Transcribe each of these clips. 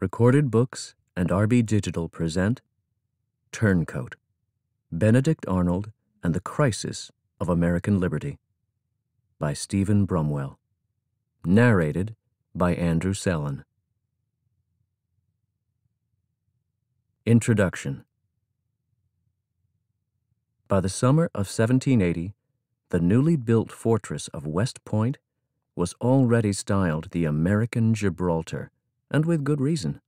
Recorded Books and RB Digital present Turncoat Benedict Arnold and the Crisis of American Liberty by Stephen Brumwell. Narrated by Andrew Sellon. Introduction By the summer of 1780, the newly built fortress of West Point was already styled the American Gibraltar, and with good reason.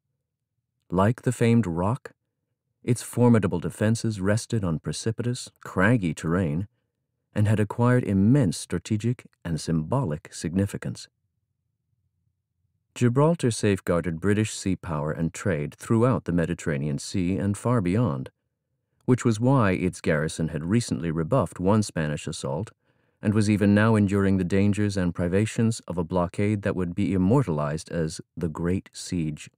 Like the famed Rock, its formidable defenses rested on precipitous, craggy terrain and had acquired immense strategic and symbolic significance. Gibraltar safeguarded British sea power and trade throughout the Mediterranean Sea and far beyond, which was why its garrison had recently rebuffed one Spanish assault and was even now enduring the dangers and privations of a blockade that would be immortalized as the Great Siege.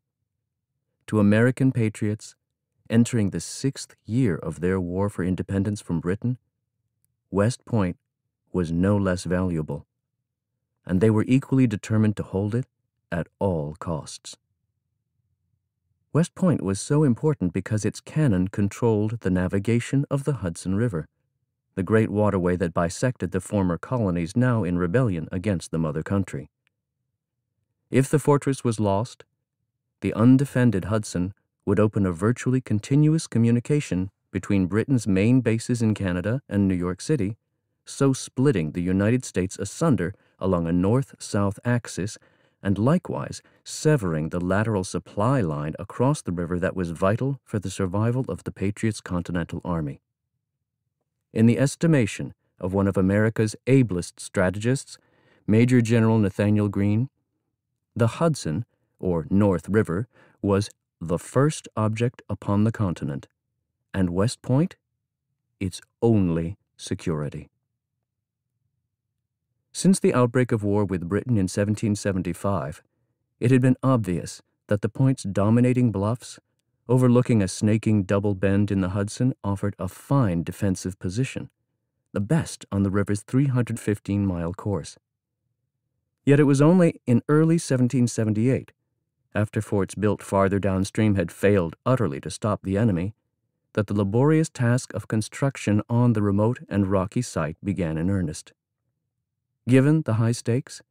To American patriots, entering the sixth year of their war for independence from Britain, West Point was no less valuable, and they were equally determined to hold it at all costs. West Point was so important because its cannon controlled the navigation of the Hudson River the great waterway that bisected the former colonies now in rebellion against the mother country. If the fortress was lost, the undefended Hudson would open a virtually continuous communication between Britain's main bases in Canada and New York City, so splitting the United States asunder along a north south axis and likewise severing the lateral supply line across the river that was vital for the survival of the Patriots' Continental Army. In the estimation of one of America's ablest strategists, Major General Nathanael Greene, the Hudson, or North River, was the first object upon the continent, and West Point its only security. Since the outbreak of war with Britain in 1775, it had been obvious that the point's dominating bluffs overlooking a snaking double bend in the Hudson, offered a fine defensive position, the best on the river's 315 mile course. Yet it was only in early 1778, after forts built farther downstream had failed utterly to stop the enemy, that the laborious task of construction on the remote and rocky site began in earnest. Given the high stakes,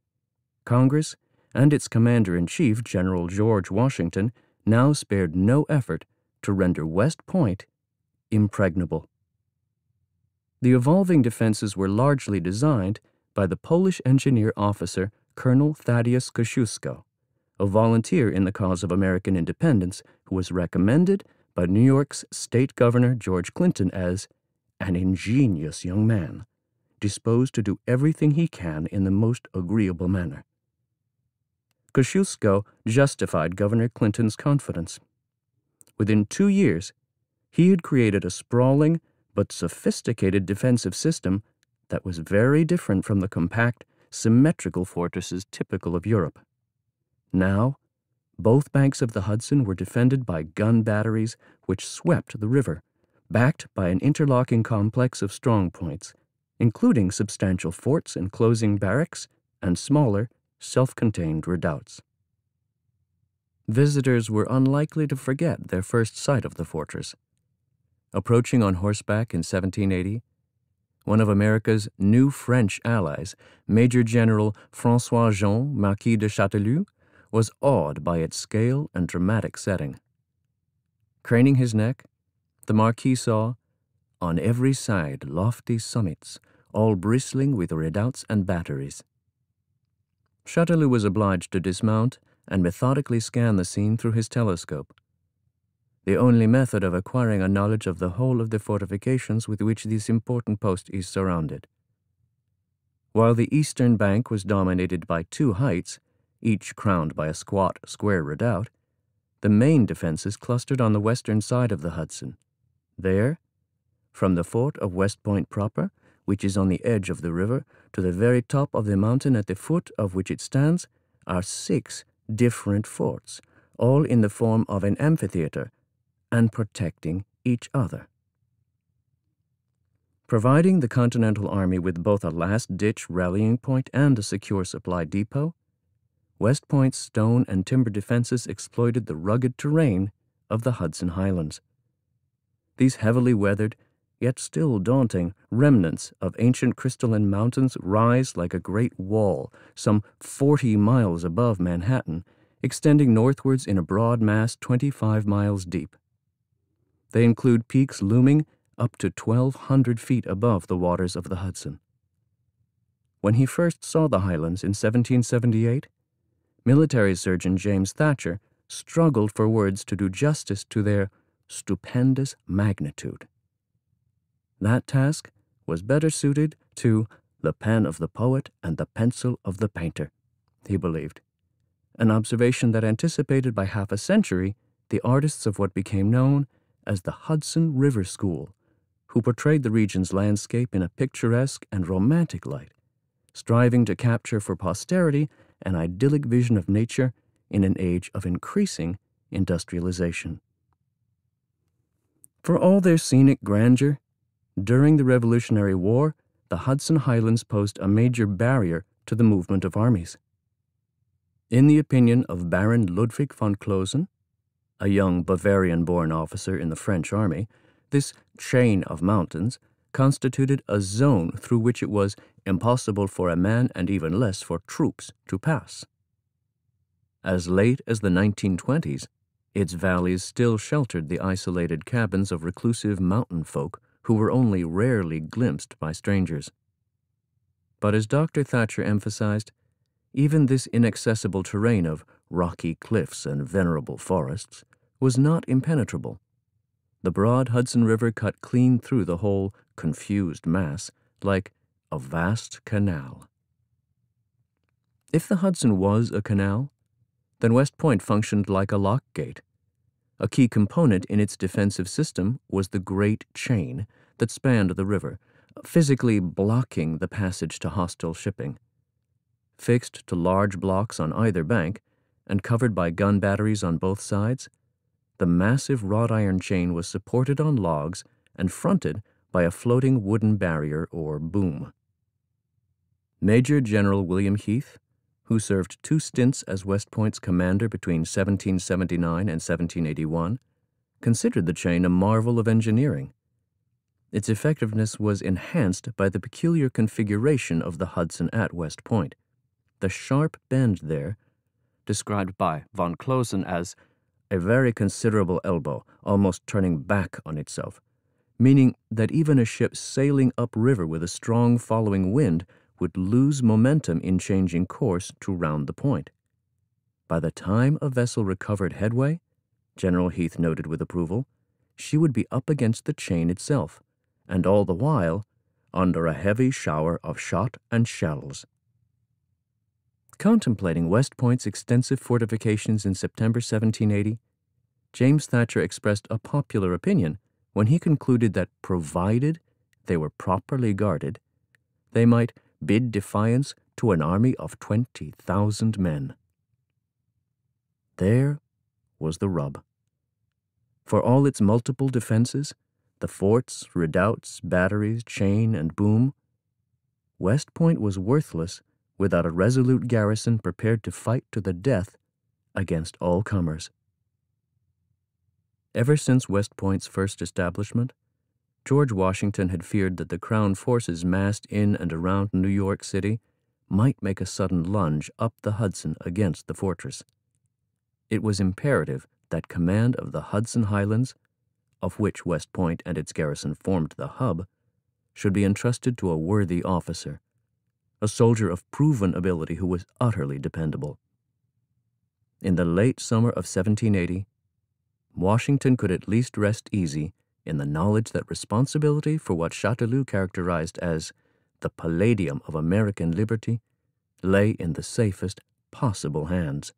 Congress and its commander in chief, General George Washington, now spared no effort to render West Point impregnable. The evolving defenses were largely designed by the Polish engineer officer Colonel Thaddeus Kosciuszko, a volunteer in the cause of American independence who was recommended by New York's state governor George Clinton as an ingenious young man, disposed to do everything he can in the most agreeable manner. Kosciuszko justified Governor Clinton's confidence. Within two years, he had created a sprawling but sophisticated defensive system that was very different from the compact, symmetrical fortresses typical of Europe. Now, both banks of the Hudson were defended by gun batteries which swept the river, backed by an interlocking complex of strong points, including substantial forts enclosing barracks and smaller, self contained redoubts. Visitors were unlikely to forget their first sight of the fortress. Approaching on horseback in 1780, one of America's new French allies, Major General Francois Jean, Marquis de Chastellux, was awed by its scale and dramatic setting. Craning his neck, the Marquis saw, on every side, lofty summits, all bristling with redoubts and batteries. Chastellux was obliged to dismount and methodically scan the scene through his telescope, the only method of acquiring a knowledge of the whole of the fortifications with which this important post is surrounded. While the eastern bank was dominated by two heights, each crowned by a squat, square redoubt, the main defenses clustered on the western side of the Hudson. There, from the fort of West Point proper, which is on the edge of the river, to the very top of the mountain at the foot of which it stands, are six different forts, all in the form of an amphitheater, and protecting each other. Providing the Continental Army with both a last ditch rallying point and a secure supply depot, West Point's stone and timber defenses exploited the rugged terrain of the Hudson Highlands. These heavily weathered, yet still daunting, remnants of ancient crystalline mountains rise like a great wall some forty miles above Manhattan, extending northwards in a broad mass 25 miles deep. They include peaks looming up to 1,200 feet above the waters of the Hudson. When he first saw the Highlands in 1778, military surgeon James Thacher struggled for words to do justice to their stupendous magnitude. That task was better suited to the pen of the poet and the pencil of the painter, he believed, an observation that anticipated by half a century the artists of what became known as the Hudson River School, who portrayed the region's landscape in a picturesque and romantic light, striving to capture for posterity an idyllic vision of nature in an age of increasing industrialization. For all their scenic grandeur, during the Revolutionary War, the Hudson Highlands posed a major barrier to the movement of armies. In the opinion of Baron Ludwig von Closen, a young Bavarian born officer in the French army, this chain of mountains constituted a zone through which it was impossible for a man and even less for troops to pass. As late as the 1920s, its valleys still sheltered the isolated cabins of reclusive mountain folk who were only rarely glimpsed by strangers. But as Dr. Thacher emphasized, even this inaccessible terrain of rocky cliffs and venerable forests was not impenetrable. The broad Hudson River cut clean through the whole confused mass like a vast canal. If the Hudson was a canal, then West Point functioned like a lock gate. A key component in its defensive system was the Great Chain that spanned the river, physically blocking the passage to hostile shipping. Fixed to large blocks on either bank and covered by gun batteries on both sides, the massive wrought iron chain was supported on logs and fronted by a floating wooden barrier or boom. Major General William Heath who served two stints as West Point's commander between 1779 and 1781, considered the chain a marvel of engineering. Its effectiveness was enhanced by the peculiar configuration of the Hudson at West Point. The sharp bend there, described by von Closen as a very considerable elbow, almost turning back on itself, meaning that even a ship sailing upriver with a strong following wind would lose momentum in changing course to round the point. By the time a vessel recovered headway, General Heath noted with approval, she would be up against the chain itself, and all the while under a heavy shower of shot and shells. Contemplating West Point's extensive fortifications in September 1780, James Thacher expressed a popular opinion when he concluded that provided they were properly guarded, they might bid defiance to an army of 20,000 men. There was the rub. For all its multiple defenses, the forts, redoubts, batteries, chain, and boom, West Point was worthless without a resolute garrison prepared to fight to the death against all comers. Ever since West Point's first establishment, George Washington had feared that the Crown forces massed in and around New York City might make a sudden lunge up the Hudson against the fortress. It was imperative that command of the Hudson Highlands, of which West Point and its garrison formed the hub, should be entrusted to a worthy officer, a soldier of proven ability who was utterly dependable. In the late summer of 1780, Washington could at least rest easy in the knowledge that responsibility for what Chastellux characterized as the palladium of American liberty lay in the safest possible hands.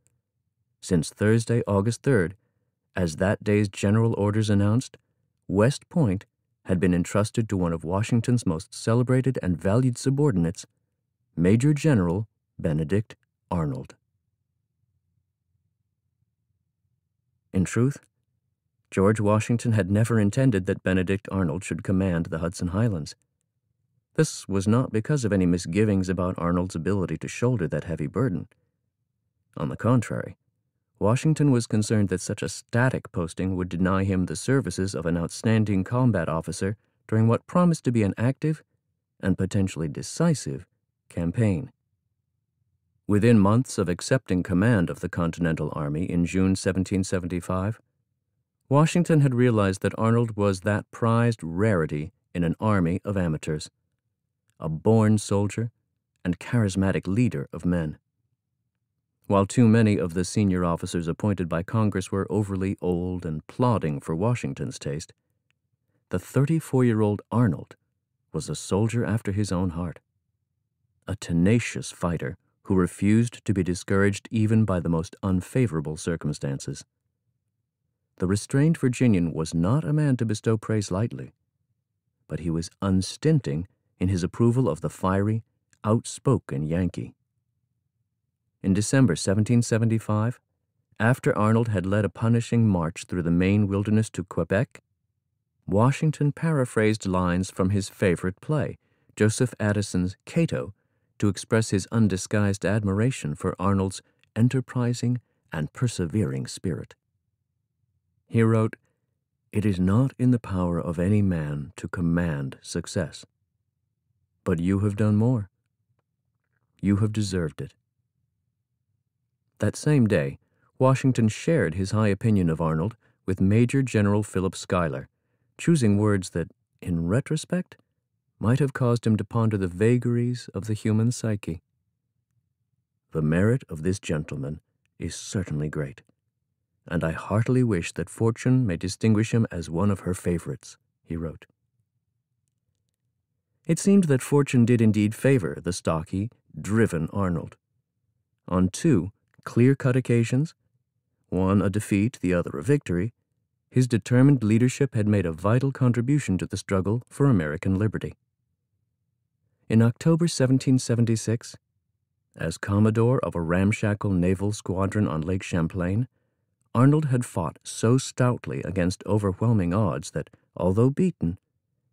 Since Thursday, August 3rd, as that day's general orders announced, West Point had been entrusted to one of Washington's most celebrated and valued subordinates, Major General Benedict Arnold. In truth, George Washington had never intended that Benedict Arnold should command the Hudson Highlands. This was not because of any misgivings about Arnold's ability to shoulder that heavy burden. On the contrary, Washington was concerned that such a static posting would deny him the services of an outstanding combat officer during what promised to be an active and potentially decisive campaign. Within months of accepting command of the Continental Army in June 1775, Washington had realized that Arnold was that prized rarity in an army of amateurs, a born soldier and charismatic leader of men. While too many of the senior officers appointed by Congress were overly old and plodding for Washington's taste, the 34 year old Arnold was a soldier after his own heart, a tenacious fighter who refused to be discouraged even by the most unfavorable circumstances. The restrained Virginian was not a man to bestow praise lightly, but he was unstinting in his approval of the fiery, outspoken Yankee. In December 1775, after Arnold had led a punishing march through the Maine wilderness to Quebec, Washington paraphrased lines from his favorite play, Joseph Addison's Cato, to express his undisguised admiration for Arnold's enterprising and persevering spirit. He wrote, It is not in the power of any man to command success. But you have done more. You have deserved it. That same day, Washington shared his high opinion of Arnold with Major General Philip Schuyler, choosing words that, in retrospect, might have caused him to ponder the vagaries of the human psyche. The merit of this gentleman is certainly great and I heartily wish that fortune may distinguish him as one of her favorites, he wrote. It seemed that fortune did indeed favor the stocky, driven Arnold. On two clear cut occasions, one a defeat, the other a victory, his determined leadership had made a vital contribution to the struggle for American liberty. In October 1776, as Commodore of a ramshackle naval squadron on Lake Champlain, Arnold had fought so stoutly against overwhelming odds that, although beaten,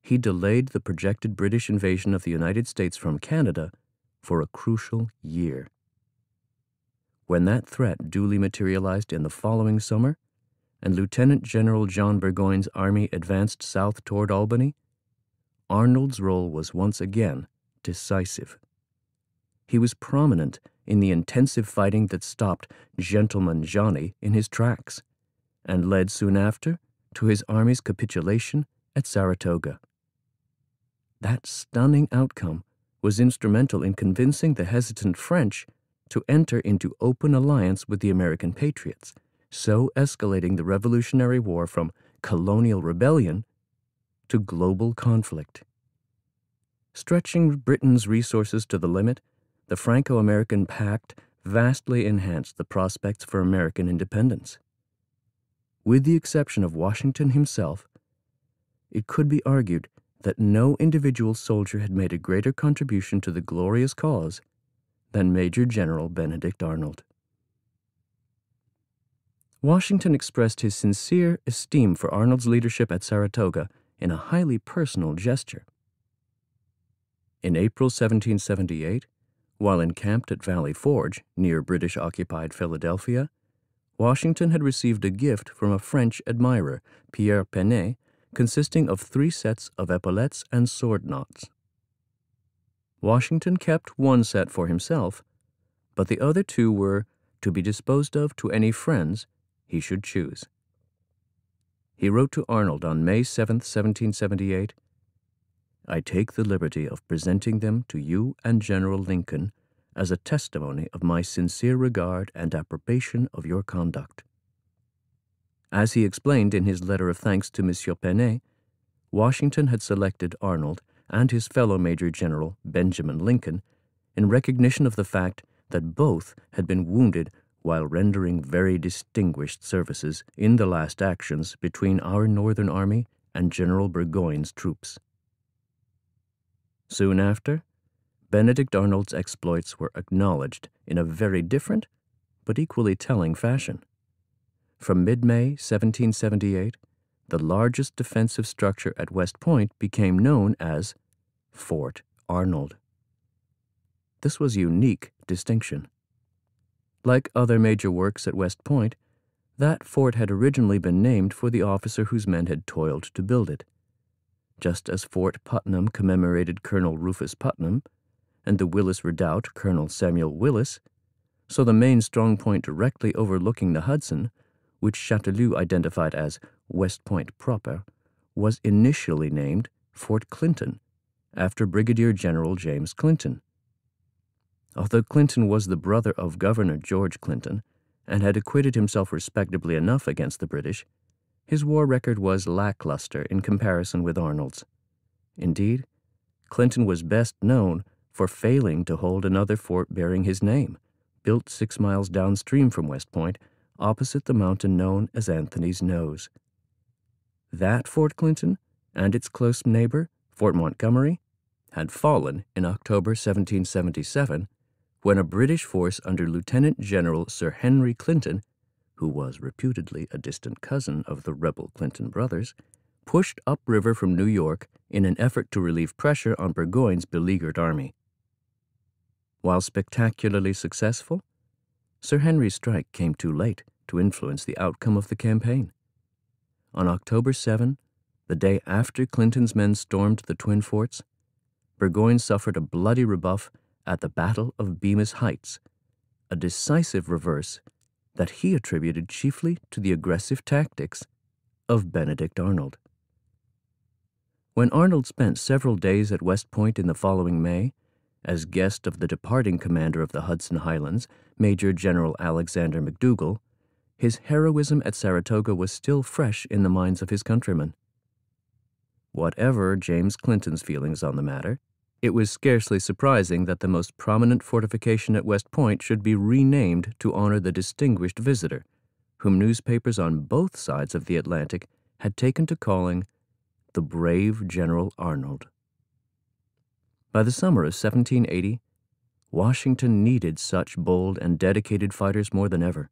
he delayed the projected British invasion of the United States from Canada for a crucial year. When that threat duly materialized in the following summer, and Lieutenant General John Burgoyne's army advanced south toward Albany, Arnold's role was once again decisive. He was prominent in the intensive fighting that stopped Gentleman Johnny in his tracks and led soon after to his army's capitulation at Saratoga. That stunning outcome was instrumental in convincing the hesitant French to enter into open alliance with the American patriots, so escalating the Revolutionary War from colonial rebellion to global conflict. Stretching Britain's resources to the limit, the Franco American Pact vastly enhanced the prospects for American independence. With the exception of Washington himself, it could be argued that no individual soldier had made a greater contribution to the glorious cause than Major General Benedict Arnold. Washington expressed his sincere esteem for Arnold's leadership at Saratoga in a highly personal gesture. In April 1778, while encamped at Valley Forge, near British occupied Philadelphia, Washington had received a gift from a French admirer, Pierre Penet, consisting of three sets of epaulettes and sword knots. Washington kept one set for himself, but the other two were to be disposed of to any friends he should choose. He wrote to Arnold on May 7, 1778, I take the liberty of presenting them to you and General Lincoln as a testimony of my sincere regard and approbation of your conduct. As he explained in his letter of thanks to Monsieur Penet, Washington had selected Arnold and his fellow Major General Benjamin Lincoln in recognition of the fact that both had been wounded while rendering very distinguished services in the last actions between our Northern Army and General Burgoyne's troops. Soon after, Benedict Arnold's exploits were acknowledged in a very different but equally telling fashion. From mid May 1778, the largest defensive structure at West Point became known as Fort Arnold. This was unique distinction. Like other major works at West Point, that fort had originally been named for the officer whose men had toiled to build it. Just as Fort Putnam commemorated Colonel Rufus Putnam, and the Wyllys Redoubt Colonel Samuel Wyllys, so the main strong point directly overlooking the Hudson, which Chastellux identified as West Point proper, was initially named Fort Clinton, after Brigadier General James Clinton. Although Clinton was the brother of Governor George Clinton and had acquitted himself respectably enough against the British, his war record was lackluster in comparison with Arnold's. Indeed, Clinton was best known for failing to hold another fort bearing his name, built six miles downstream from West Point, opposite the mountain known as Anthony's Nose. That Fort Clinton and its close neighbor, Fort Montgomery, had fallen in October 1777 when a British force under Lieutenant General Sir Henry Clinton, who was reputedly a distant cousin of the rebel Clinton brothers, pushed upriver from New York in an effort to relieve pressure on Burgoyne's beleaguered army. While spectacularly successful, Sir Henry's strike came too late to influence the outcome of the campaign. On October 7, the day after Clinton's men stormed the Twin Forts, Burgoyne suffered a bloody rebuff at the Battle of Bemis Heights, a decisive reverse that he attributed chiefly to the aggressive tactics of Benedict Arnold. When Arnold spent several days at West Point in the following May, as guest of the departing commander of the Hudson Highlands, Major General Alexander McDougall, his heroism at Saratoga was still fresh in the minds of his countrymen. Whatever James Clinton's feelings on the matter, it was scarcely surprising that the most prominent fortification at West Point should be renamed to honor the distinguished visitor, whom newspapers on both sides of the Atlantic had taken to calling the brave General Arnold. By the summer of 1780, Washington needed such bold and dedicated fighters more than ever.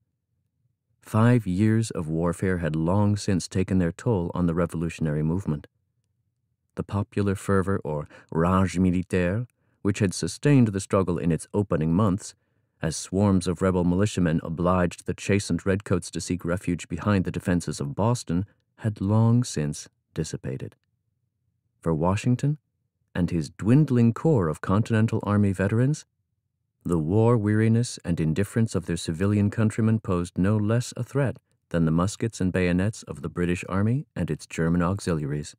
Five years of warfare had long since taken their toll on the revolutionary movement. The popular fervor, or rage militaire, which had sustained the struggle in its opening months, as swarms of rebel militiamen obliged the chastened redcoats to seek refuge behind the defenses of Boston, had long since dissipated. For Washington, and his dwindling corps of Continental Army veterans, the war weariness and indifference of their civilian countrymen posed no less a threat than the muskets and bayonets of the British Army and its German auxiliaries.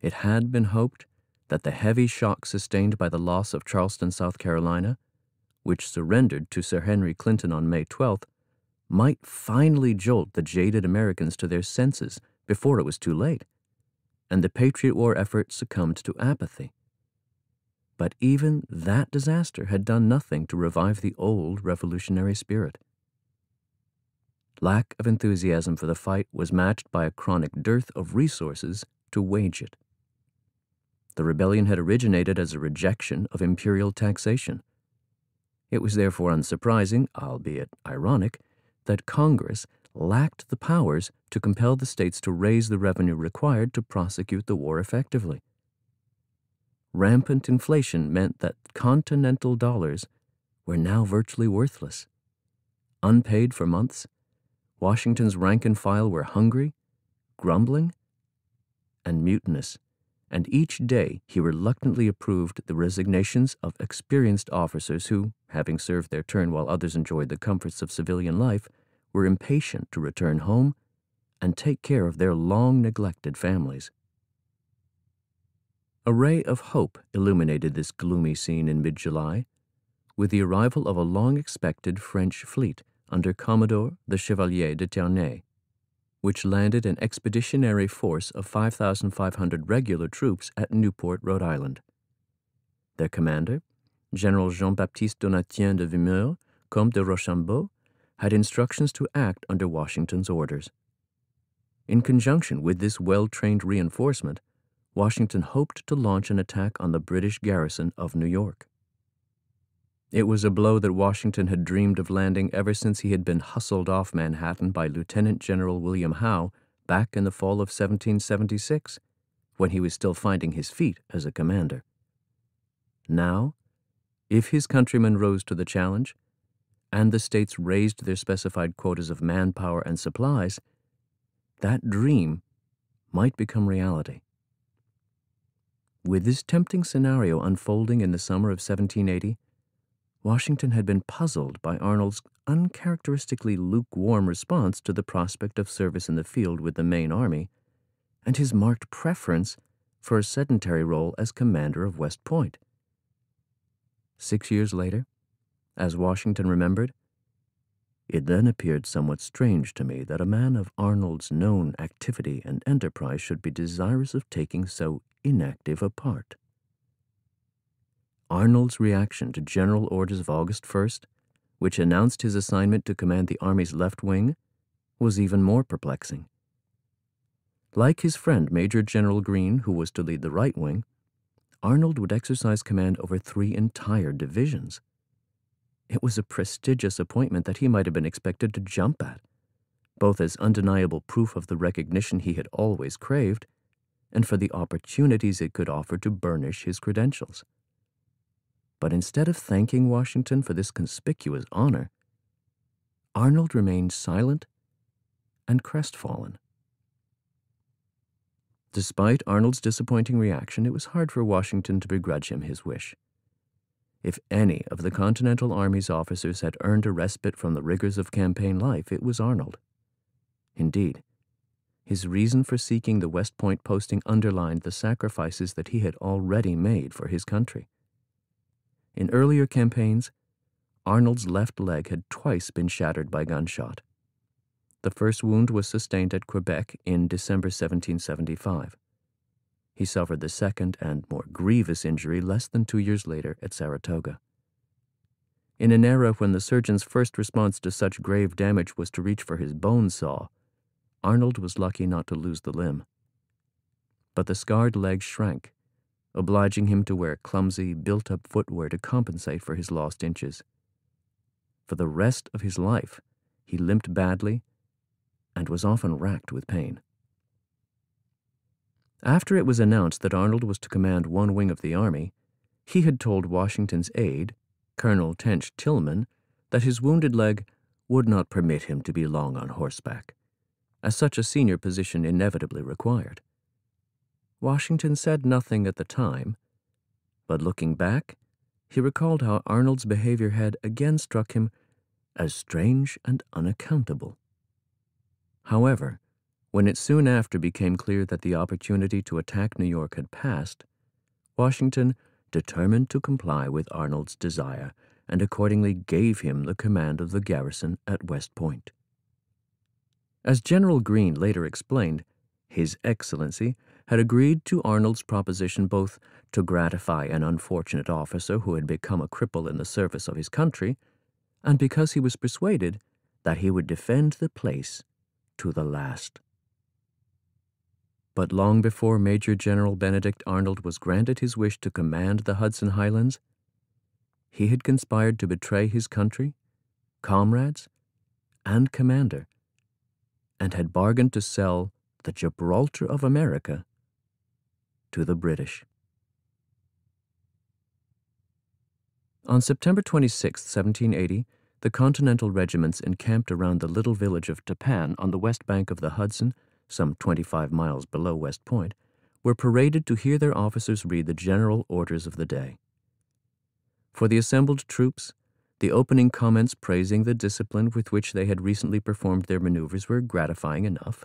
It had been hoped that the heavy shock sustained by the loss of Charleston, South Carolina, which surrendered to Sir Henry Clinton on May 12th, might finally jolt the jaded Americans to their senses before it was too late and the Patriot War effort succumbed to apathy. But even that disaster had done nothing to revive the old revolutionary spirit. Lack of enthusiasm for the fight was matched by a chronic dearth of resources to wage it. The rebellion had originated as a rejection of imperial taxation. It was therefore unsurprising, albeit ironic, that Congress lacked the powers to compel the states to raise the revenue required to prosecute the war effectively. Rampant inflation meant that continental dollars were now virtually worthless. Unpaid for months, Washington's rank and file were hungry, grumbling, and mutinous, and each day he reluctantly approved the resignations of experienced officers who, having served their turn while others enjoyed the comforts of civilian life, were impatient to return home and take care of their long neglected families. A ray of hope illuminated this gloomy scene in mid July with the arrival of a long expected French fleet under Commodore the Chevalier de Ternay, which landed an expeditionary force of 5,500 regular troops at Newport, Rhode Island. Their commander, General Jean Baptiste Donatien de Vimeur, Comte de Rochambeau, had instructions to act under Washington's orders. In conjunction with this well trained reinforcement, Washington hoped to launch an attack on the British garrison of New York. It was a blow that Washington had dreamed of landing ever since he had been hustled off Manhattan by Lieutenant General William Howe back in the fall of 1776, when he was still finding his feet as a commander. Now, if his countrymen rose to the challenge, and the states raised their specified quotas of manpower and supplies, that dream might become reality. With this tempting scenario unfolding in the summer of 1780, Washington had been puzzled by Arnold's uncharacteristically lukewarm response to the prospect of service in the field with the main army, and his marked preference for a sedentary role as commander of West Point. Six years later, as Washington remembered, it then appeared somewhat strange to me that a man of Arnold's known activity and enterprise should be desirous of taking so inactive a part. Arnold's reaction to General Orders of August 1st, which announced his assignment to command the Army's left wing, was even more perplexing. Like his friend Major General Greene, who was to lead the right wing, Arnold would exercise command over three entire divisions. It was a prestigious appointment that he might have been expected to jump at, both as undeniable proof of the recognition he had always craved and for the opportunities it could offer to burnish his credentials. But instead of thanking Washington for this conspicuous honor, Arnold remained silent and crestfallen. Despite Arnold's disappointing reaction, it was hard for Washington to begrudge him his wish. If any of the Continental Army's officers had earned a respite from the rigors of campaign life, it was Arnold. Indeed, his reason for seeking the West Point posting underlined the sacrifices that he had already made for his country. In earlier campaigns, Arnold's left leg had twice been shattered by gunshot. The first wound was sustained at Quebec in December 1775. He suffered the second and more grievous injury less than two years later at Saratoga. In an era when the surgeon's first response to such grave damage was to reach for his bone saw, Arnold was lucky not to lose the limb. But the scarred leg shrank obliging him to wear clumsy, built up footwear to compensate for his lost inches. For the rest of his life, he limped badly and was often racked with pain. After it was announced that Arnold was to command one wing of the army, he had told Washington's aide, Colonel Tench Tilghman, that his wounded leg would not permit him to be long on horseback, as such a senior position inevitably required. Washington said nothing at the time, but looking back, he recalled how Arnold's behavior had again struck him as strange and unaccountable. However, when it soon after became clear that the opportunity to attack New York had passed, Washington determined to comply with Arnold's desire and accordingly gave him the command of the garrison at West Point. As General Greene later explained, His Excellency had agreed to Arnold's proposition both to gratify an unfortunate officer who had become a cripple in the service of his country, and because he was persuaded that he would defend the place to the last. But long before Major General Benedict Arnold was granted his wish to command the Hudson Highlands, he had conspired to betray his country, comrades, and commander, and had bargained to sell the Gibraltar of America to the British. On September 26, 1780, the Continental regiments encamped around the little village of Tappan on the west bank of the Hudson, some 25 miles below West Point, were paraded to hear their officers read the general orders of the day. For the assembled troops, the opening comments praising the discipline with which they had recently performed their maneuvers were gratifying enough,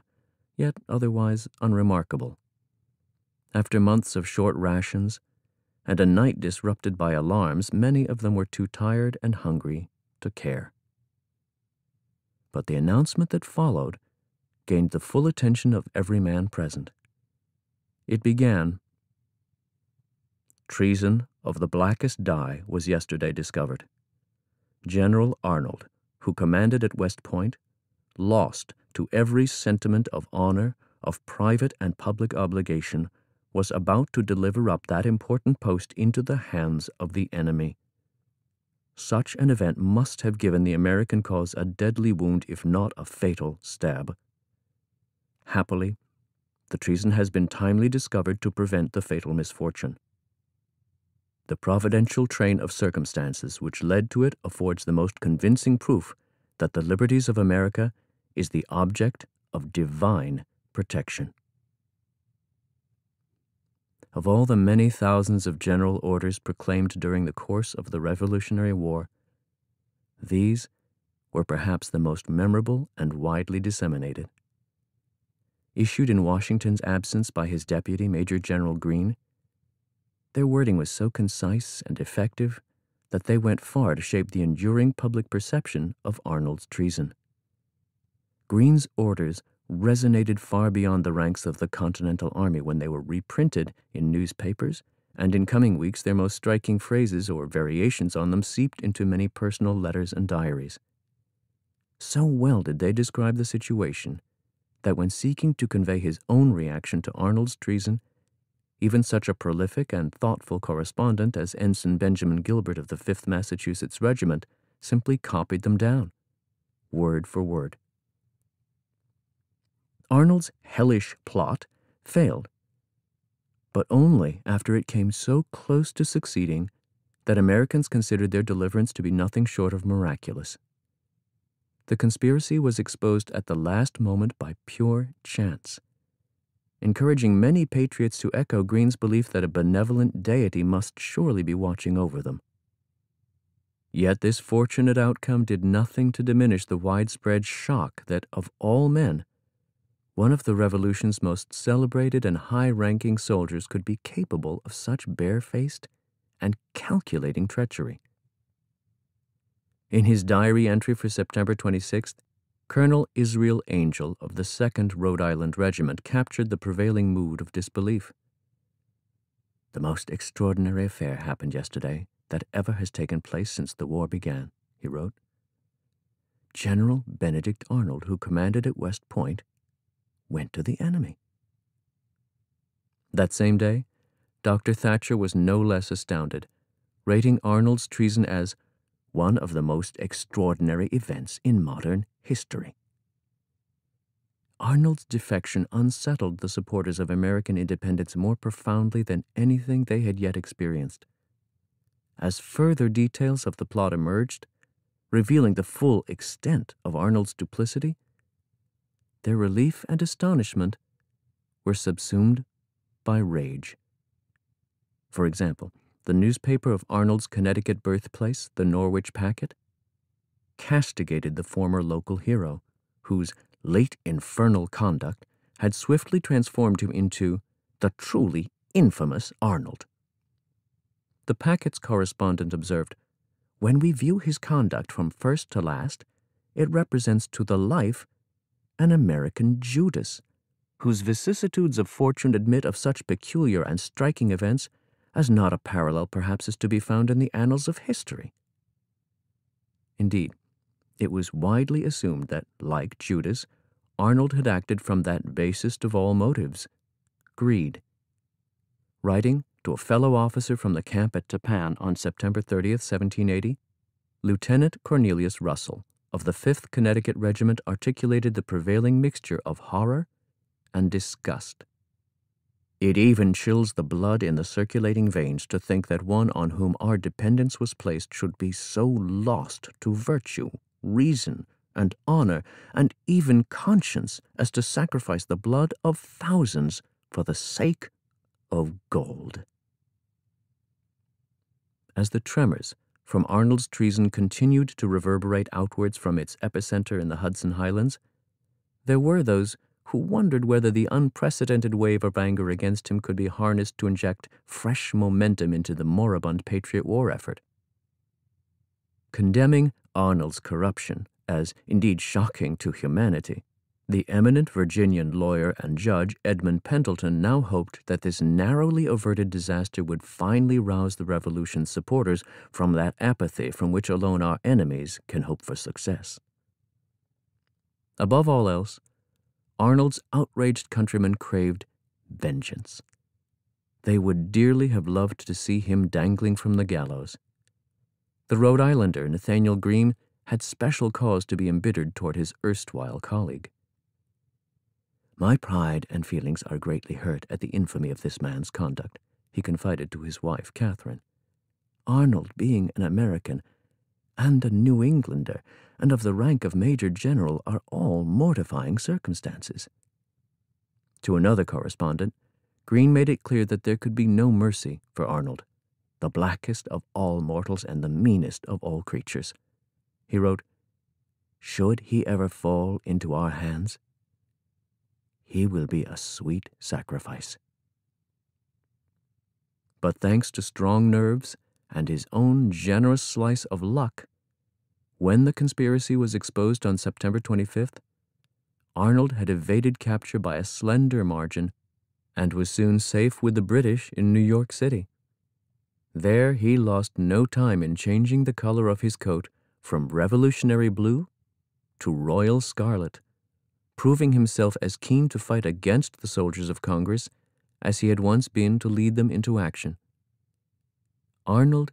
yet otherwise unremarkable. After months of short rations and a night disrupted by alarms, many of them were too tired and hungry to care. But the announcement that followed gained the full attention of every man present. It began Treason of the blackest dye was yesterday discovered. General Arnold, who commanded at West Point, lost to every sentiment of honor, of private and public obligation, was about to deliver up that important post into the hands of the enemy. Such an event must have given the American cause a deadly wound, if not a fatal stab. Happily, the treason has been timely discovered to prevent the fatal misfortune. The providential train of circumstances which led to it affords the most convincing proof that the liberties of America is the object of divine protection. Of all the many thousands of general orders proclaimed during the course of the Revolutionary War, these were perhaps the most memorable and widely disseminated. Issued in Washington's absence by his deputy, Major General Greene, their wording was so concise and effective that they went far to shape the enduring public perception of Arnold's treason. Greene's orders resonated far beyond the ranks of the Continental Army when they were reprinted in newspapers, and in coming weeks their most striking phrases or variations on them seeped into many personal letters and diaries. So well did they describe the situation that when seeking to convey his own reaction to Arnold's treason, even such a prolific and thoughtful correspondent as Ensign Benjamin Gilbert of the 5th Massachusetts Regiment simply copied them down, word for word. Arnold's hellish plot failed, but only after it came so close to succeeding that Americans considered their deliverance to be nothing short of miraculous. The conspiracy was exposed at the last moment by pure chance, encouraging many patriots to echo Greene's belief that a benevolent deity must surely be watching over them. Yet this fortunate outcome did nothing to diminish the widespread shock that, of all men, one of the Revolution's most celebrated and high ranking soldiers could be capable of such barefaced and calculating treachery. In his diary entry for September 26th, Colonel Israel Angell of the 2nd Rhode Island Regiment captured the prevailing mood of disbelief. The most extraordinary affair happened yesterday that ever has taken place since the war began, he wrote. General Benedict Arnold, who commanded at West Point, went to the enemy. That same day, Dr. Thacher was no less astounded, rating Arnold's treason as one of the most extraordinary events in modern history. Arnold's defection unsettled the supporters of American independence more profoundly than anything they had yet experienced. As further details of the plot emerged, revealing the full extent of Arnold's duplicity, their relief and astonishment were subsumed by rage. For example, the newspaper of Arnold's Connecticut birthplace, the Norwich Packet, castigated the former local hero, whose late infernal conduct had swiftly transformed him into the truly infamous Arnold. The packet's correspondent observed, When we view his conduct from first to last, it represents to the life an American Judas, whose vicissitudes of fortune admit of such peculiar and striking events as not a parallel perhaps is to be found in the annals of history. Indeed, it was widely assumed that, like Judas, Arnold had acted from that basest of all motives greed. Writing to a fellow officer from the camp at Tappan on September 30th, 1780, Lieutenant Cornelius Russell of the 5th Connecticut Regiment articulated the prevailing mixture of horror and disgust. It even chills the blood in the circulating veins to think that one on whom our dependence was placed should be so lost to virtue, reason, and honor, and even conscience as to sacrifice the blood of thousands for the sake of gold. As the tremors from Arnold's treason continued to reverberate outwards from its epicenter in the Hudson Highlands, there were those who wondered whether the unprecedented wave of anger against him could be harnessed to inject fresh momentum into the moribund Patriot War effort. Condemning Arnold's corruption as indeed shocking to humanity, the eminent Virginian lawyer and judge Edmund Pendleton now hoped that this narrowly averted disaster would finally rouse the revolution's supporters from that apathy from which alone our enemies can hope for success. Above all else, Arnold's outraged countrymen craved vengeance. They would dearly have loved to see him dangling from the gallows. The Rhode Islander, Nathanael Greene, had special cause to be embittered toward his erstwhile colleague. My pride and feelings are greatly hurt at the infamy of this man's conduct, he confided to his wife, Catherine. Arnold being an American and a New Englander and of the rank of Major General are all mortifying circumstances. To another correspondent, Greene made it clear that there could be no mercy for Arnold, the blackest of all mortals and the meanest of all creatures. He wrote, Should he ever fall into our hands, he will be a sweet sacrifice. But thanks to strong nerves and his own generous slice of luck, when the conspiracy was exposed on September 25th, Arnold had evaded capture by a slender margin and was soon safe with the British in New York City. There he lost no time in changing the color of his coat from revolutionary blue to royal scarlet, proving himself as keen to fight against the soldiers of Congress as he had once been to lead them into action. Arnold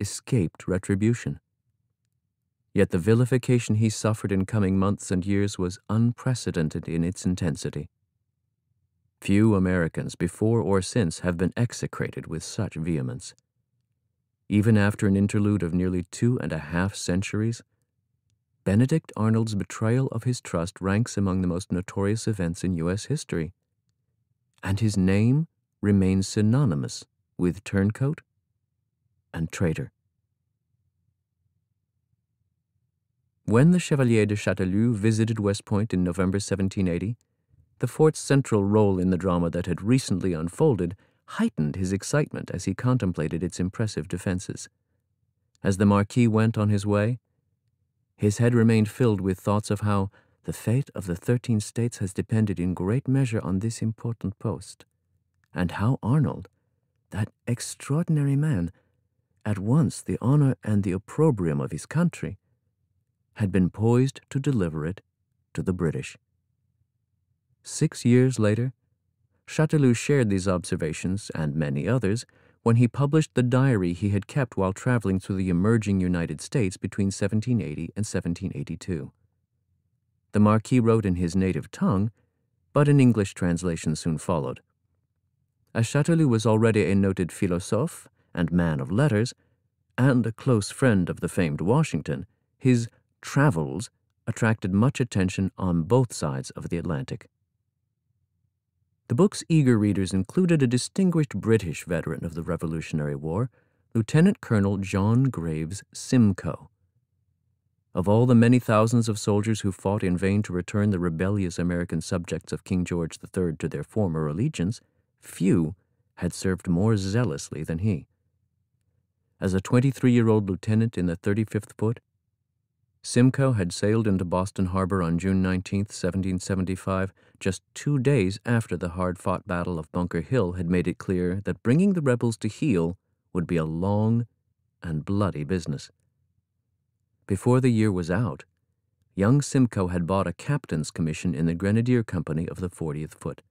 escaped retribution. Yet the vilification he suffered in coming months and years was unprecedented in its intensity. Few Americans, before or since, have been execrated with such vehemence. Even after an interlude of nearly two and a half centuries, Benedict Arnold's betrayal of his trust ranks among the most notorious events in U.S. history, and his name remains synonymous with turncoat and traitor. When the Chevalier de Chastellux visited West Point in November 1780, the fort's central role in the drama that had recently unfolded heightened his excitement as he contemplated its impressive defenses. As the Marquis went on his way, his head remained filled with thoughts of how the fate of the thirteen states has depended in great measure on this important post, and how Arnold, that extraordinary man, at once the honor and the opprobrium of his country, had been poised to deliver it to the British. Six years later, Chastellux shared these observations and many others when he published the diary he had kept while traveling through the emerging United States between 1780 and 1782. The Marquis wrote in his native tongue, but an English translation soon followed. As Chastellux was already a noted philosophe and man of letters, and a close friend of the famed Washington, his travels attracted much attention on both sides of the Atlantic. The book's eager readers included a distinguished British veteran of the Revolutionary War, Lieutenant Colonel John Graves Simcoe. Of all the many thousands of soldiers who fought in vain to return the rebellious American subjects of King George III to their former allegiance, few had served more zealously than he. As a 23 year old lieutenant in the 35th Foot, Simcoe had sailed into Boston Harbor on June 19, 1775, just two days after the hard fought Battle of Bunker Hill had made it clear that bringing the rebels to heel would be a long and bloody business. Before the year was out, young Simcoe had bought a captain's commission in the Grenadier Company of the 40th Foot.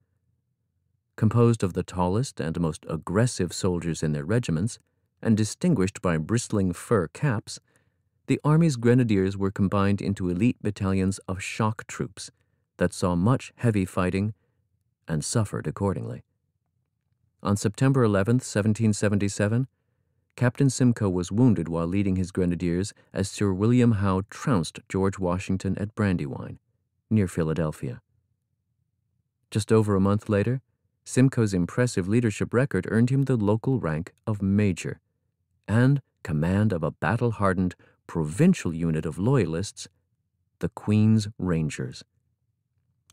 Composed of the tallest and most aggressive soldiers in their regiments, and distinguished by bristling fur caps, the Army's grenadiers were combined into elite battalions of shock troops that saw much heavy fighting and suffered accordingly. On September 11, 1777, Captain Simcoe was wounded while leading his grenadiers as Sir William Howe trounced George Washington at Brandywine, near Philadelphia. Just over a month later, Simcoe's impressive leadership record earned him the local rank of Major and command of a battle hardened, provincial unit of Loyalists, the Queen's Rangers.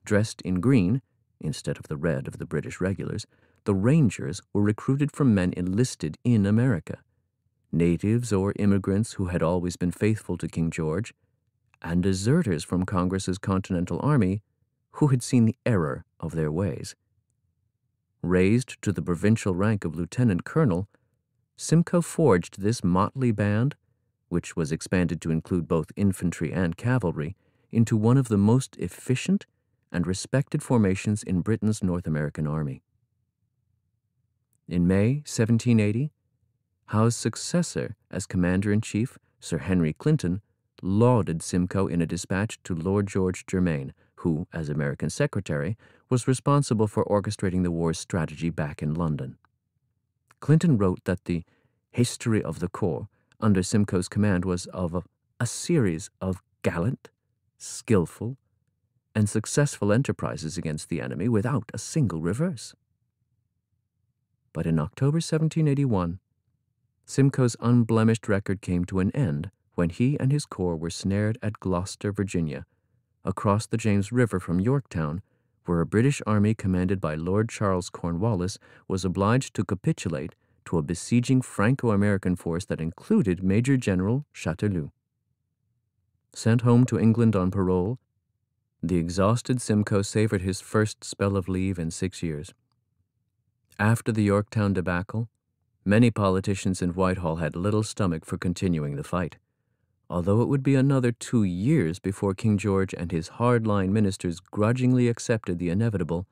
Dressed in green, instead of the red of the British regulars, the Rangers were recruited from men enlisted in America, natives or immigrants who had always been faithful to King George, and deserters from Congress's Continental Army who had seen the error of their ways. Raised to the provincial rank of lieutenant colonel, Simcoe forged this motley band which was expanded to include both infantry and cavalry, into one of the most efficient and respected formations in Britain's North American Army. In May 1780, Howe's successor as Commander in Chief, Sir Henry Clinton, lauded Simcoe in a dispatch to Lord George Germain, who, as American Secretary, was responsible for orchestrating the war's strategy back in London. Clinton wrote that the history of the Corps under Simcoe's command was of a, a series of gallant, skillful, and successful enterprises against the enemy without a single reverse. But in October 1781, Simcoe's unblemished record came to an end when he and his corps were snared at Gloucester, Virginia, across the James River from Yorktown, where a British army commanded by Lord Charles Cornwallis was obliged to capitulate to a besieging Franco American force that included Major General Chastellux. Sent home to England on parole, the exhausted Simcoe savored his first spell of leave in six years. After the Yorktown debacle, many politicians in Whitehall had little stomach for continuing the fight, although it would be another two years before King George and his hard-line ministers grudgingly accepted the inevitable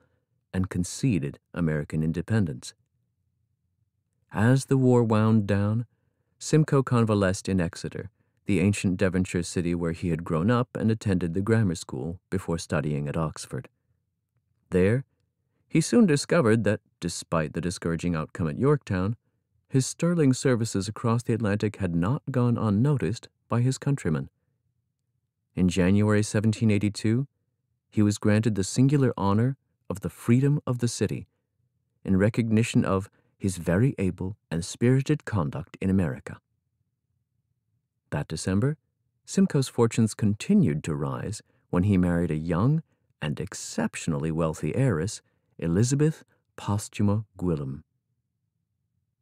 and conceded American independence. As the war wound down, Simcoe convalesced in Exeter, the ancient Devonshire city where he had grown up and attended the grammar school before studying at Oxford. There, he soon discovered that, despite the discouraging outcome at Yorktown, his sterling services across the Atlantic had not gone unnoticed by his countrymen. In January 1782, he was granted the singular honor of the Freedom of the City in recognition of his very able and spirited conduct in America. That December, Simcoe's fortunes continued to rise when he married a young and exceptionally wealthy heiress, Elizabeth Posthuma Gwillim.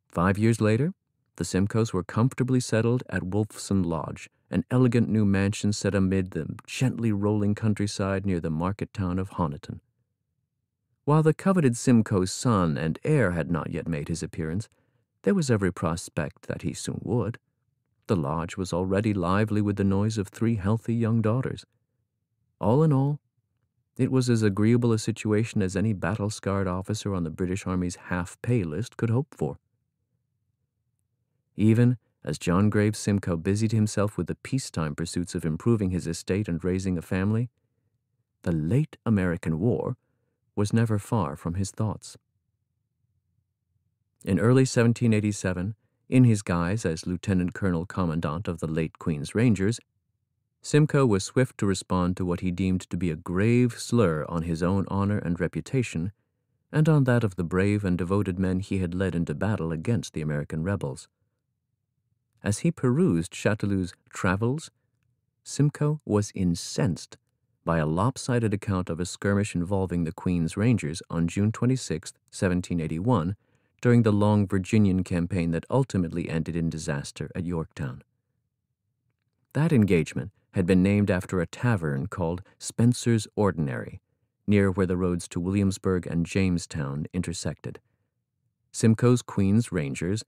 Five years later, the Simcoes were comfortably settled at Wolford Lodge, an elegant new mansion set amid the gently rolling countryside near the market town of Honiton. While the coveted Simcoe's son and heir had not yet made his appearance, there was every prospect that he soon would. The lodge was already lively with the noise of three healthy young daughters. All in all, it was as agreeable a situation as any battle-scarred officer on the British Army's half-pay list could hope for. Even as John Graves Simcoe busied himself with the peacetime pursuits of improving his estate and raising a family, the late American War was never far from his thoughts. In early 1787, in his guise as Lieutenant Colonel Commandant of the late Queen's Rangers, Simcoe was swift to respond to what he deemed to be a grave slur on his own honor and reputation, and on that of the brave and devoted men he had led into battle against the American rebels. As he perused Chastellux's Travels, Simcoe was incensed by a lopsided account of a skirmish involving the Queen's Rangers on June 26, 1781, during the long Virginian campaign that ultimately ended in disaster at Yorktown. That engagement had been named after a tavern called Spencer's Ordinary, near where the roads to Williamsburg and Jamestown intersected. Simcoe's Queen's Rangers,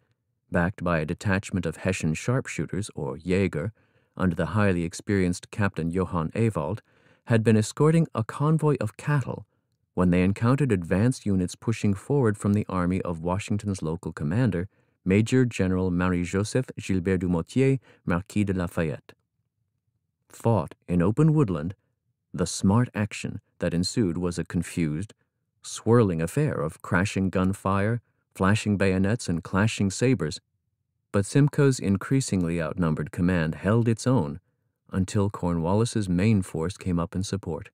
backed by a detachment of Hessian sharpshooters, or Jäger, under the highly experienced Captain Johann Ewald, had been escorting a convoy of cattle when they encountered advance units pushing forward from the army of Washington's local commander, Major General Marie-Joseph Gilbert du Motier, Marquis de Lafayette. Fought in open woodland, the smart action that ensued was a confused, swirling affair of crashing gunfire, flashing bayonets, and clashing sabers. But Simcoe's increasingly outnumbered command held its own until Cornwallis's main force came up in support.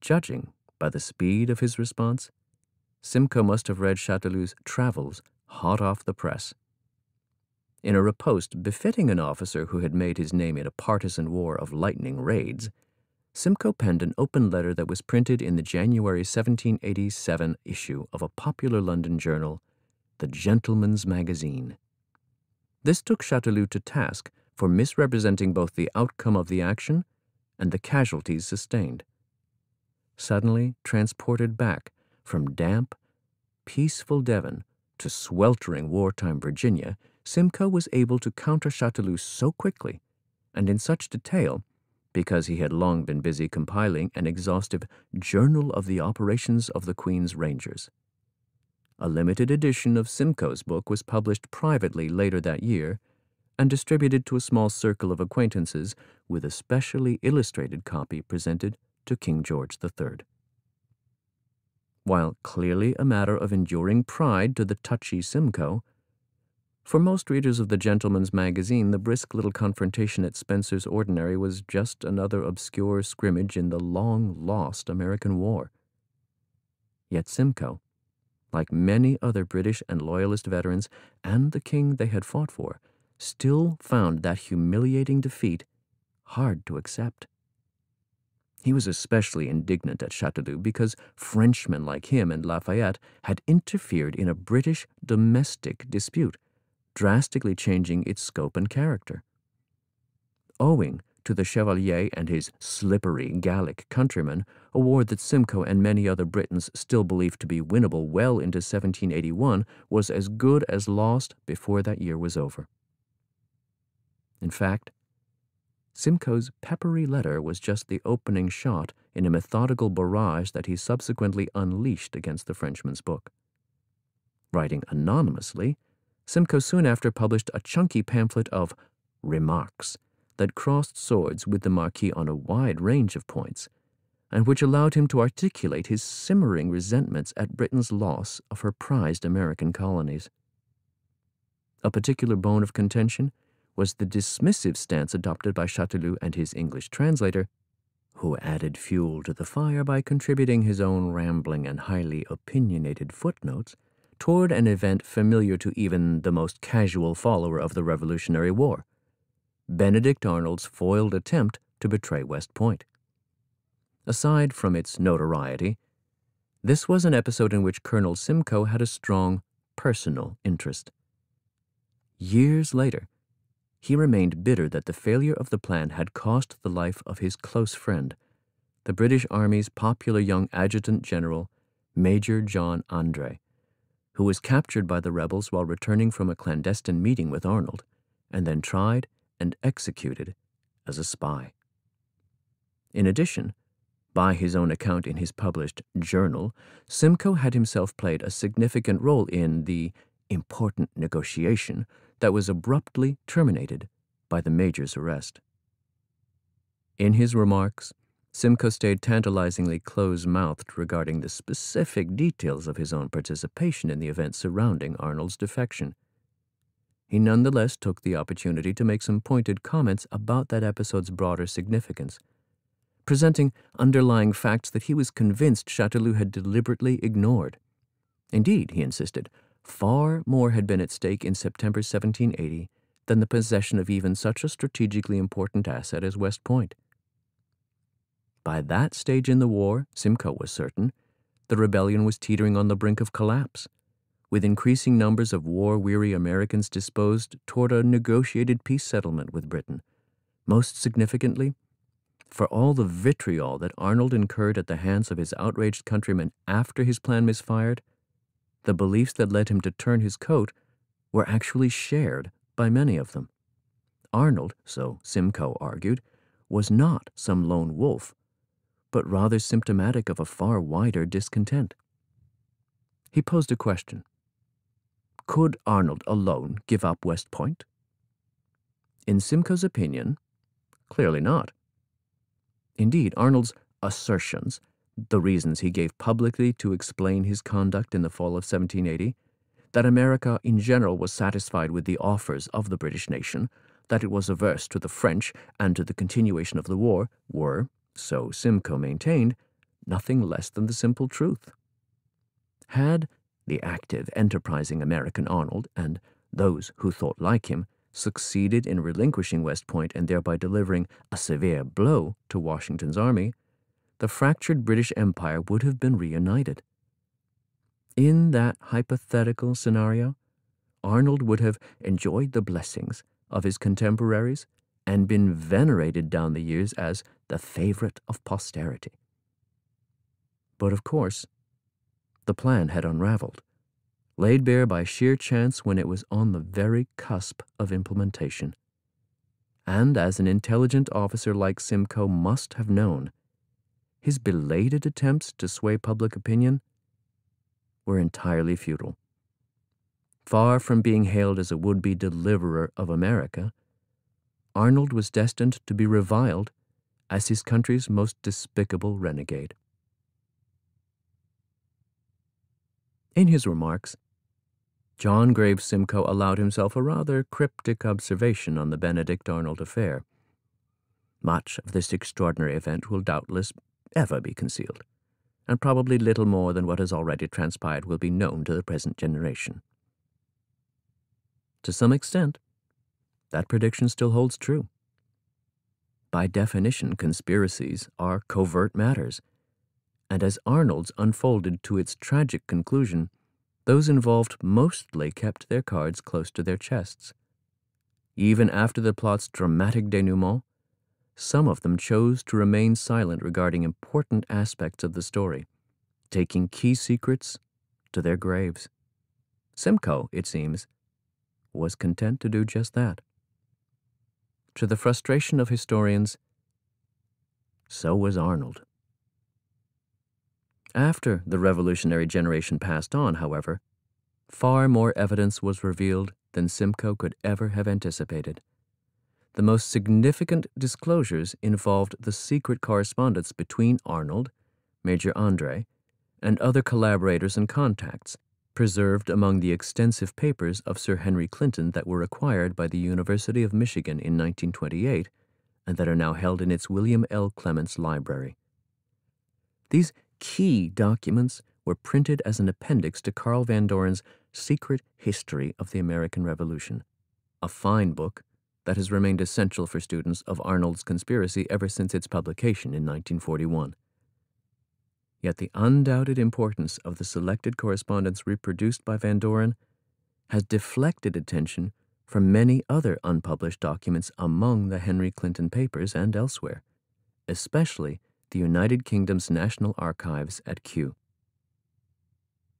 Judging by the speed of his response, Simcoe must have read Chastellux's Travels hot off the press. In a riposte befitting an officer who had made his name in a partisan war of lightning raids, Simcoe penned an open letter that was printed in the January 1787 issue of a popular London journal, The Gentleman's Magazine. This took Chastellux to task for misrepresenting both the outcome of the action and the casualties sustained. Suddenly transported back from damp, peaceful Devon to sweltering wartime Virginia, Simcoe was able to counter Chastellux so quickly and in such detail because he had long been busy compiling an exhaustive Journal of the Operations of the Queen's Rangers. A limited edition of Simcoe's book was published privately later that year and distributed to a small circle of acquaintances with a specially illustrated copy presented to King George III. While clearly a matter of enduring pride to the touchy Simcoe, For most readers of the Gentleman's Magazine, the brisk little confrontation at Spencer's Ordinary was just another obscure scrimmage in the long lost American War. Yet Simcoe, like many other British and Loyalist veterans and the king they had fought for, still found that humiliating defeat hard to accept. He was especially indignant at Chastellux because Frenchmen like him and Lafayette had interfered in a British domestic dispute, drastically changing its scope and character. Owing to the Chevalier and his slippery Gallic countrymen, a war that Simcoe and many other Britons still believed to be winnable well into 1781 was as good as lost before that year was over. In fact, Simcoe's peppery letter was just the opening shot in a methodical barrage that he subsequently unleashed against the Frenchman's book. Writing anonymously, Simcoe soon after published a chunky pamphlet of remarks that crossed swords with the Marquis on a wide range of points, and which allowed him to articulate his simmering resentments at Britain's loss of her prized American colonies. A particular bone of contention was the dismissive stance adopted by Chastellux and his English translator, who added fuel to the fire by contributing his own rambling and highly opinionated footnotes toward an event familiar to even the most casual follower of the Revolutionary War Benedict Arnold's foiled attempt to betray West Point. Aside from its notoriety, this was an episode in which Colonel Simcoe had a strong personal interest. Years later, he remained bitter that the failure of the plan had cost the life of his close friend, the British Army's popular young adjutant general, Major John Andre, who was captured by the rebels while returning from a clandestine meeting with Arnold, and then tried and executed as a spy. In addition, by his own account in his published journal, Simcoe had himself played a significant role in the important negotiation that was abruptly terminated by the Major's arrest. In his remarks, Simcoe stayed tantalizingly close mouthed regarding the specific details of his own participation in the events surrounding Arnold's defection he nonetheless took the opportunity to make some pointed comments about that episode's broader significance, presenting underlying facts that he was convinced Chastellux had deliberately ignored. Indeed, he insisted, far more had been at stake in September 1780 than the possession of even such a strategically important asset as West Point. By that stage in the war, Simcoe was certain, the rebellion was teetering on the brink of collapse with increasing numbers of war weary Americans disposed toward a negotiated peace settlement with Britain. Most significantly, for all the vitriol that Arnold incurred at the hands of his outraged countrymen after his plan misfired, the beliefs that led him to turn his coat were actually shared by many of them. Arnold, so Simcoe argued, was not some lone wolf, but rather symptomatic of a far wider discontent. He posed a question. Could Arnold alone give up West Point? In Simcoe's opinion, clearly not. Indeed, Arnold's assertions, the reasons he gave publicly to explain his conduct in the fall of 1780, that America in general was satisfied with the offers of the British nation, that it was averse to the French and to the continuation of the war, were, so Simcoe maintained, nothing less than the simple truth. Had the active, enterprising American Arnold, and those who thought like him, succeeded in relinquishing West Point and thereby delivering a severe blow to Washington's army, the fractured British Empire would have been reunited. In that hypothetical scenario, Arnold would have enjoyed the blessings of his contemporaries and been venerated down the years as the favorite of posterity. But of course, the plan had unraveled, laid bare by sheer chance when it was on the very cusp of implementation. And as an intelligent officer like Simcoe must have known, his belated attempts to sway public opinion were entirely futile. Far from being hailed as a would be deliverer of America, Arnold was destined to be reviled as his country's most despicable renegade. In his remarks, John Graves Simcoe allowed himself a rather cryptic observation on the Benedict Arnold affair. Much of this extraordinary event will doubtless ever be concealed, and probably little more than what has already transpired will be known to the present generation. To some extent, that prediction still holds true. By definition, conspiracies are covert matters, and as Arnold's unfolded to its tragic conclusion, those involved mostly kept their cards close to their chests. Even after the plot's dramatic denouement, some of them chose to remain silent regarding important aspects of the story, taking key secrets to their graves. Simcoe, it seems, was content to do just that. To the frustration of historians, so was Arnold. After the revolutionary generation passed on, however, far more evidence was revealed than Simcoe could ever have anticipated. The most significant disclosures involved the secret correspondence between Arnold, Major Andre, and other collaborators and contacts, preserved among the extensive papers of Sir Henry Clinton that were acquired by the University of Michigan in 1928 and that are now held in its William L. Clements Library. These key documents were printed as an appendix to Carl Van Doren's Secret History of the American Revolution, a fine book that has remained essential for students of Arnold's conspiracy ever since its publication in 1941. Yet the undoubted importance of the selected correspondence reproduced by Van Doren has deflected attention from many other unpublished documents among the Henry Clinton papers and elsewhere, especially the United Kingdom's National Archives at Kew.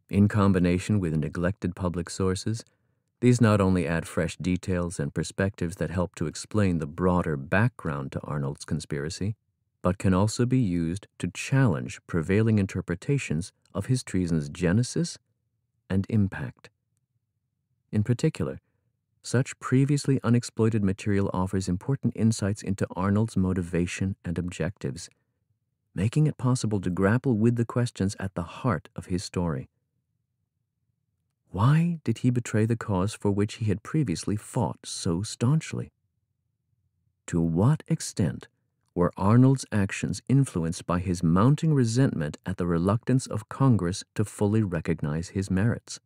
In combination with neglected public sources, these not only add fresh details and perspectives that help to explain the broader background to Arnold's conspiracy, but can also be used to challenge prevailing interpretations of his treason's genesis and impact. In particular, such previously unexploited material offers important insights into Arnold's motivation and objectives, making it possible to grapple with the questions at the heart of his story. Why did he betray the cause for which he had previously fought so staunchly? To what extent were Arnold's actions influenced by his mounting resentment at the reluctance of Congress to fully recognize his merits?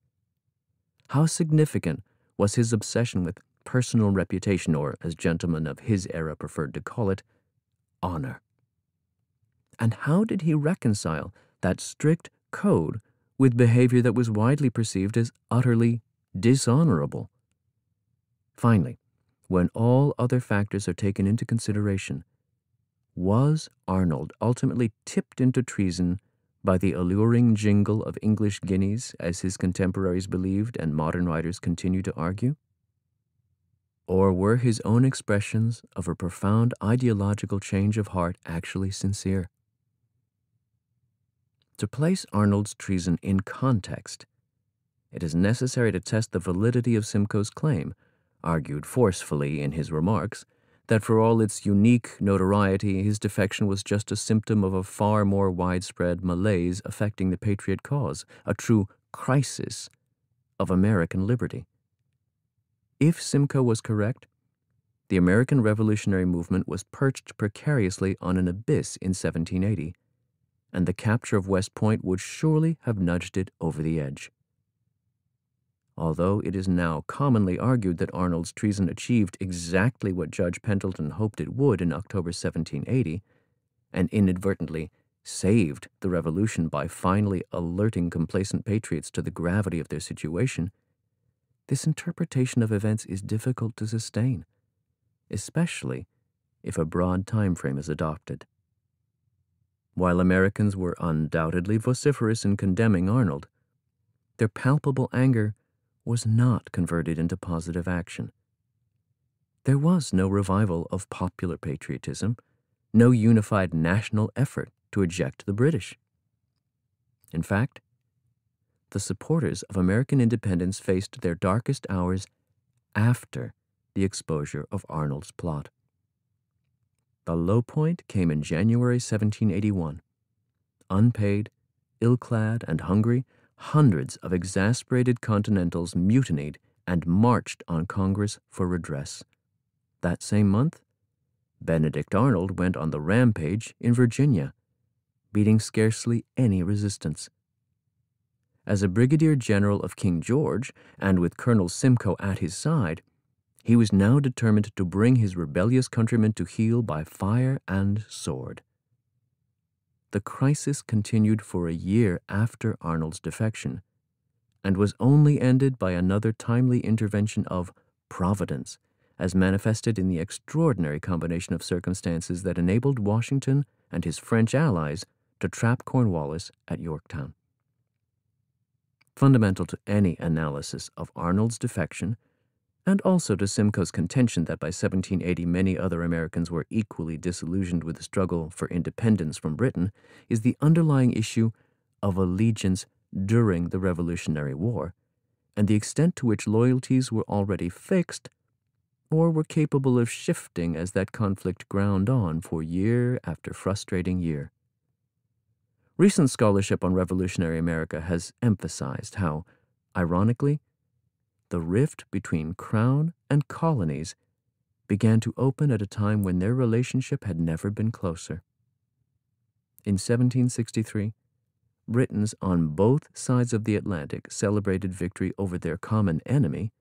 How significant was his obsession with personal reputation, or, as gentlemen of his era preferred to call it, honor? And how did he reconcile that strict code with behavior that was widely perceived as utterly dishonorable. Finally, when all other factors are taken into consideration, was Arnold ultimately tipped into treason by the alluring jingle of English guineas, as his contemporaries believed and modern writers continue to argue? Or were his own expressions of a profound ideological change of heart actually sincere? To place Arnold's treason in context, it is necessary to test the validity of Simcoe's claim, argued forcefully in his remarks, that for all its unique notoriety, his defection was just a symptom of a far more widespread malaise affecting the Patriot cause, a true crisis of American liberty. If Simcoe was correct, the American Revolutionary Movement was perched precariously on an abyss in 1780 and the capture of West Point would surely have nudged it over the edge. Although it is now commonly argued that Arnold's treason achieved exactly what Judge Pendleton hoped it would in October 1780, and inadvertently saved the revolution by finally alerting complacent patriots to the gravity of their situation, this interpretation of events is difficult to sustain, especially if a broad time frame is adopted. While Americans were undoubtedly vociferous in condemning Arnold, their palpable anger was not converted into positive action. There was no revival of popular patriotism, no unified national effort to eject the British. In fact, the supporters of American independence faced their darkest hours after the exposure of Arnold's plot. The low point came in January 1781. Unpaid, ill clad, and hungry, hundreds of exasperated Continentals mutinied and marched on Congress for redress. That same month, Benedict Arnold went on the rampage in Virginia, beating scarcely any resistance. As a brigadier general of King George, and with Colonel Simcoe at his side, he was now determined to bring his rebellious countrymen to heel by fire and sword. The crisis continued for a year after Arnold's defection, and was only ended by another timely intervention of Providence, as manifested in the extraordinary combination of circumstances that enabled Washington and his French allies to trap Cornwallis at Yorktown. Fundamental to any analysis of Arnold's defection, and also to Simcoe's contention that by 1780 many other Americans were equally disillusioned with the struggle for independence from Britain, is the underlying issue of allegiance during the Revolutionary War, and the extent to which loyalties were already fixed or were capable of shifting as that conflict ground on for year after frustrating year. Recent scholarship on revolutionary America has emphasized how, ironically, the rift between crown and colonies began to open at a time when their relationship had never been closer. In 1763, Britons on both sides of the Atlantic celebrated victory over their common enemy,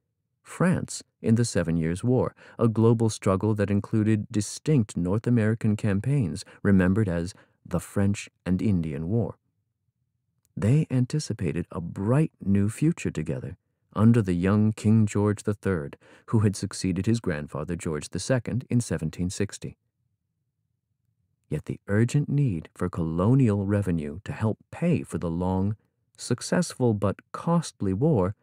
France, in the Seven Years' War, a global struggle that included distinct North American campaigns remembered as the French and Indian War. They anticipated a bright new future together under the young King George III, who had succeeded his grandfather George II in 1760. Yet the urgent need for colonial revenue to help pay for the long, successful but costly war,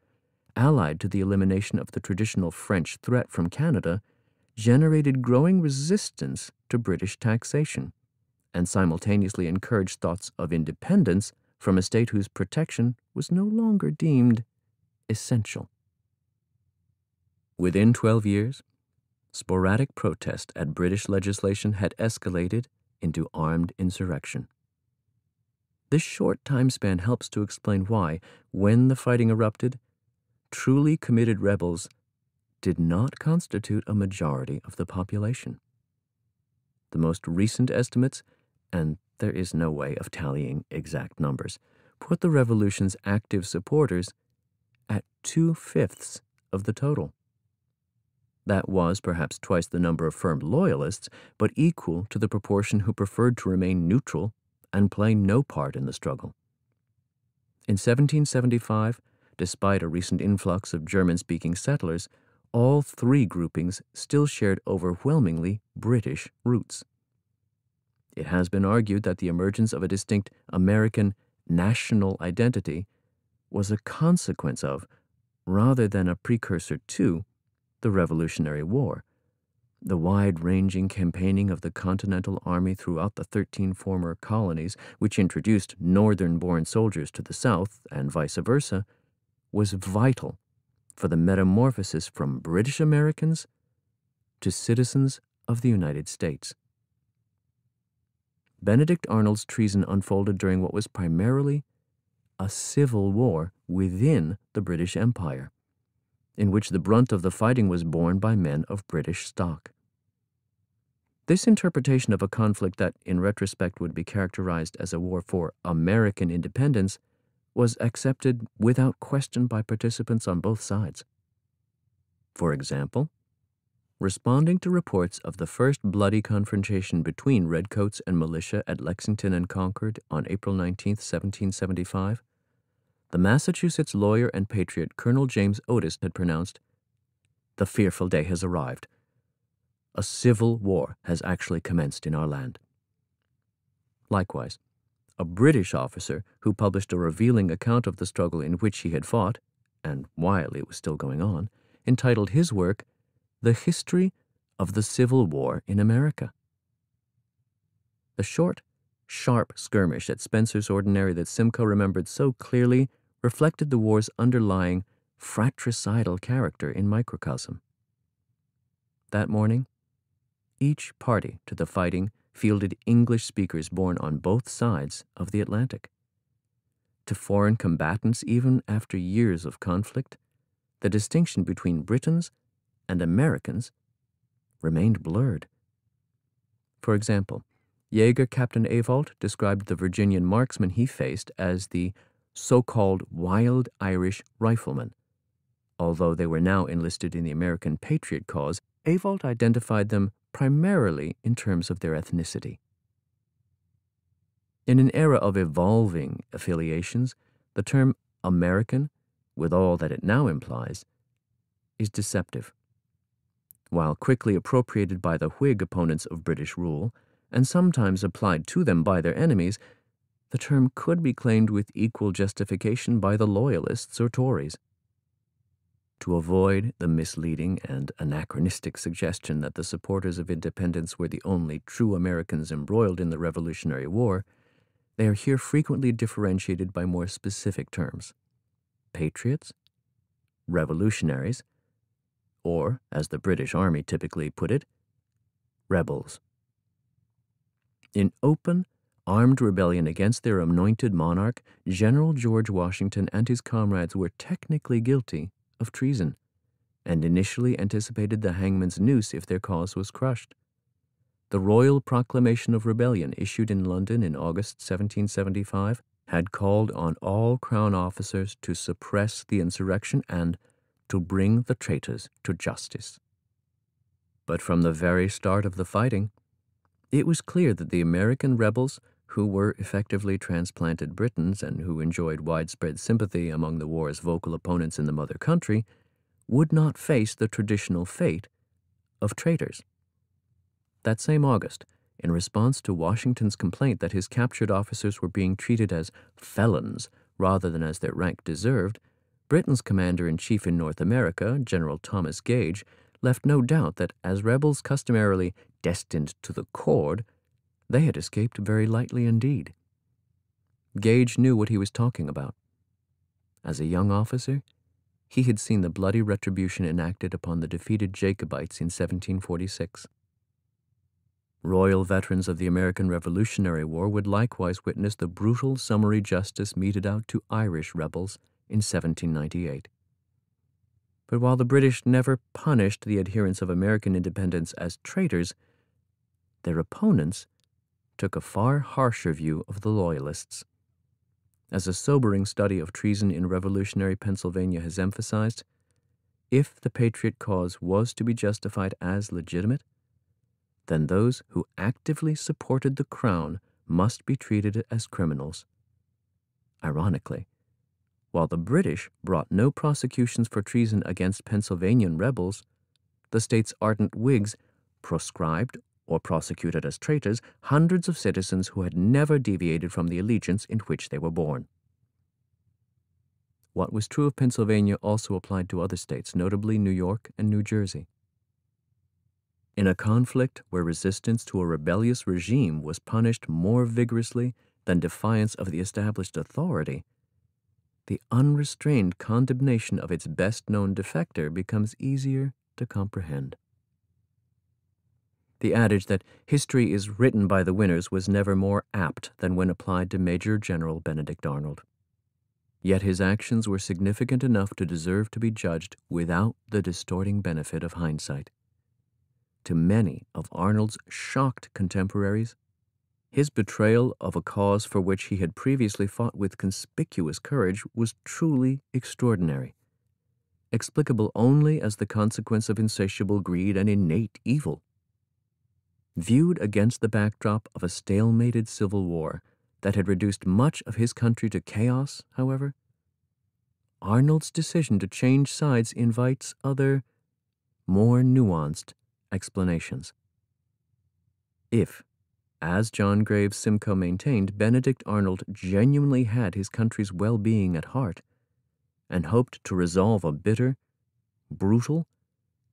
allied to the elimination of the traditional French threat from Canada, generated growing resistance to British taxation and simultaneously encouraged thoughts of independence from a state whose protection was no longer deemed essential. Within 12 years, sporadic protest at British legislation had escalated into armed insurrection. This short time span helps to explain why, when the fighting erupted, truly committed rebels did not constitute a majority of the population. The most recent estimates and there is no way of tallying exact numbers, put the revolution's active supporters at two fifths of the total. That was perhaps twice the number of firm loyalists, but equal to the proportion who preferred to remain neutral and play no part in the struggle. In 1775, despite a recent influx of German speaking settlers, all three groupings still shared overwhelmingly British roots. It has been argued that the emergence of a distinct American national identity was a consequence of, rather than a precursor to, the Revolutionary War. The wide ranging campaigning of the Continental Army throughout the 13 former colonies, which introduced northern born soldiers to the South and vice versa, was vital for the metamorphosis from British Americans to citizens of the United States. Benedict Arnold's treason unfolded during what was primarily a civil war within the British Empire, in which the brunt of the fighting was borne by men of British stock. This interpretation of a conflict that, in retrospect, would be characterized as a war for American independence was accepted without question by participants on both sides. For example, responding to reports of the first bloody confrontation between redcoats and militia at Lexington and Concord on April 19, 1775, the Massachusetts lawyer and patriot Colonel James Otis had pronounced, The fearful day has arrived. A civil war has actually commenced in our land. Likewise, a British officer who published a revealing account of the struggle in which he had fought, and while it was still going on, entitled his work the History of the Civil War in America. The short, sharp skirmish at Spencer's Ordinary that Simcoe remembered so clearly reflected the war's underlying fratricidal character in microcosm. That morning, each party to the fighting fielded English speakers born on both sides of the Atlantic. to foreign combatants even after years of conflict, the distinction between Britons and Americans remained blurred. For example, Jaeger Captain Ewald described the Virginian marksman he faced as the so called wild Irish riflemen. Although they were now enlisted in the American Patriot cause, Ewald identified them primarily in terms of their ethnicity. In an era of evolving affiliations, the term American, with all that it now implies, is deceptive. While quickly appropriated by the Whig opponents of British rule, and sometimes applied to them by their enemies, the term could be claimed with equal justification by the Loyalists or Tories. To avoid the misleading and anachronistic suggestion that the supporters of independence were the only true Americans embroiled in the Revolutionary War, they are here frequently differentiated by more specific terms patriots, revolutionaries, or, as the British Army typically put it, rebels. In open, armed rebellion against their anointed monarch, General George Washington and his comrades were technically guilty of treason, and initially anticipated the hangman's noose if their cause was crushed. The Royal Proclamation of Rebellion, issued in London in August 1775, had called on all Crown officers to suppress the insurrection and to bring the traitors to justice. But from the very start of the fighting, it was clear that the American rebels, who were effectively transplanted Britons and who enjoyed widespread sympathy among the war's vocal opponents in the mother country, would not face the traditional fate of traitors. That same August, in response to Washington's complaint that his captured officers were being treated as felons rather than as their rank deserved, Britain's commander in chief in North America, General Thomas Gage, left no doubt that as rebels customarily destined to the cord, they had escaped very lightly indeed. Gage knew what he was talking about. As a young officer, he had seen the bloody retribution enacted upon the defeated Jacobites in 1746. Royal veterans of the American Revolutionary War would likewise witness the brutal summary justice meted out to Irish rebels in 1798. But while the British never punished the adherents of American independence as traitors, their opponents took a far harsher view of the Loyalists. As a sobering study of treason in revolutionary Pennsylvania has emphasized, if the Patriot cause was to be justified as legitimate, then those who actively supported the Crown must be treated as criminals. Ironically, while the British brought no prosecutions for treason against Pennsylvanian rebels, the state's ardent Whigs proscribed or prosecuted as traitors hundreds of citizens who had never deviated from the allegiance in which they were born. What was true of Pennsylvania also applied to other states, notably New York and New Jersey. In a conflict where resistance to a rebellious regime was punished more vigorously than defiance of the established authority, the unrestrained condemnation of its best known defector becomes easier to comprehend. The adage that history is written by the winners was never more apt than when applied to Major General Benedict Arnold. Yet his actions were significant enough to deserve to be judged without the distorting benefit of hindsight. To many of Arnold's shocked contemporaries, his betrayal of a cause for which he had previously fought with conspicuous courage was truly extraordinary, explicable only as the consequence of insatiable greed and innate evil. Viewed against the backdrop of a stalemated civil war that had reduced much of his country to chaos, however, Arnold's decision to change sides invites other, more nuanced explanations. If as John Graves Simcoe maintained, Benedict Arnold genuinely had his country's well being at heart and hoped to resolve a bitter, brutal,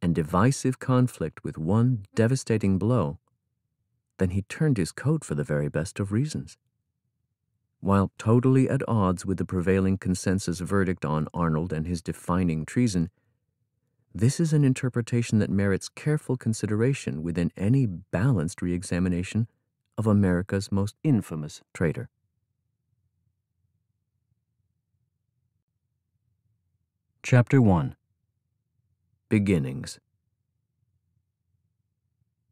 and divisive conflict with one devastating blow, then he turned his coat for the very best of reasons. While totally at odds with the prevailing consensus verdict on Arnold and his defining treason, this is an interpretation that merits careful consideration within any balanced reexamination of America's most infamous traitor. Chapter 1 Beginnings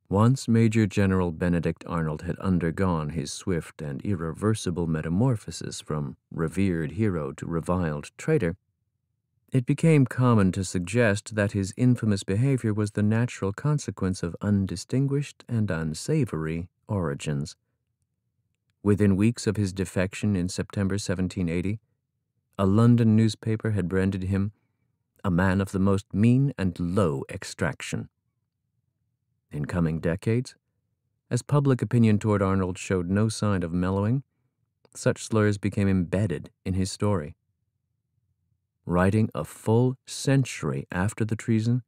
once Major General Benedict Arnold had undergone his swift and irreversible metamorphosis from revered hero to reviled traitor, it became common to suggest that his infamous behavior was the natural consequence of undistinguished and unsavory origins. Within weeks of his defection in September 1780, a London newspaper had branded him a man of the most mean and low extraction. In coming decades, as public opinion toward Arnold showed no sign of mellowing, such slurs became embedded in his story. Writing a full century after the treason,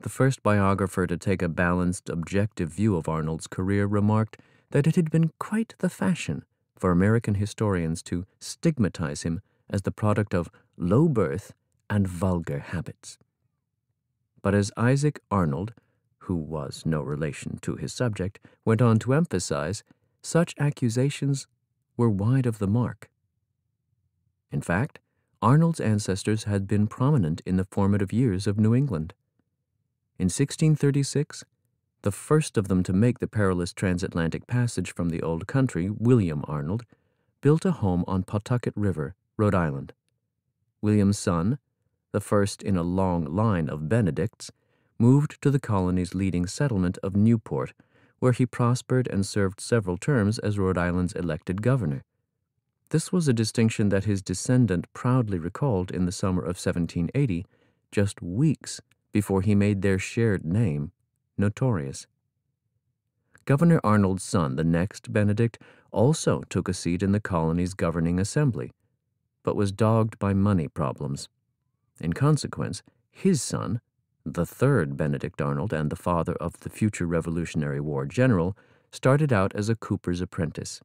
the first biographer to take a balanced, objective view of Arnold's career remarked that it had been quite the fashion for American historians to stigmatize him as the product of low birth and vulgar habits. But as Isaac Arnold, who was no relation to his subject, went on to emphasize, such accusations were wide of the mark. In fact, Arnold's ancestors had been prominent in the formative years of New England. In 1636, the first of them to make the perilous transatlantic passage from the old country, William Arnold, built a home on Pawtucket River Rhode Island. William's son, the first in a long line of Benedicts, moved to the colony's leading settlement of Newport, where he prospered and served several terms as Rhode Island's elected governor. This was a distinction that his descendant proudly recalled in the summer of 1780, just weeks before he made their shared name notorious. Governor Arnold's son, the next Benedict, also took a seat in the colony's governing assembly, but was dogged by money problems. In consequence, his son, the third Benedict Arnold and the father of the future Revolutionary War general, started out as a cooper's apprentice.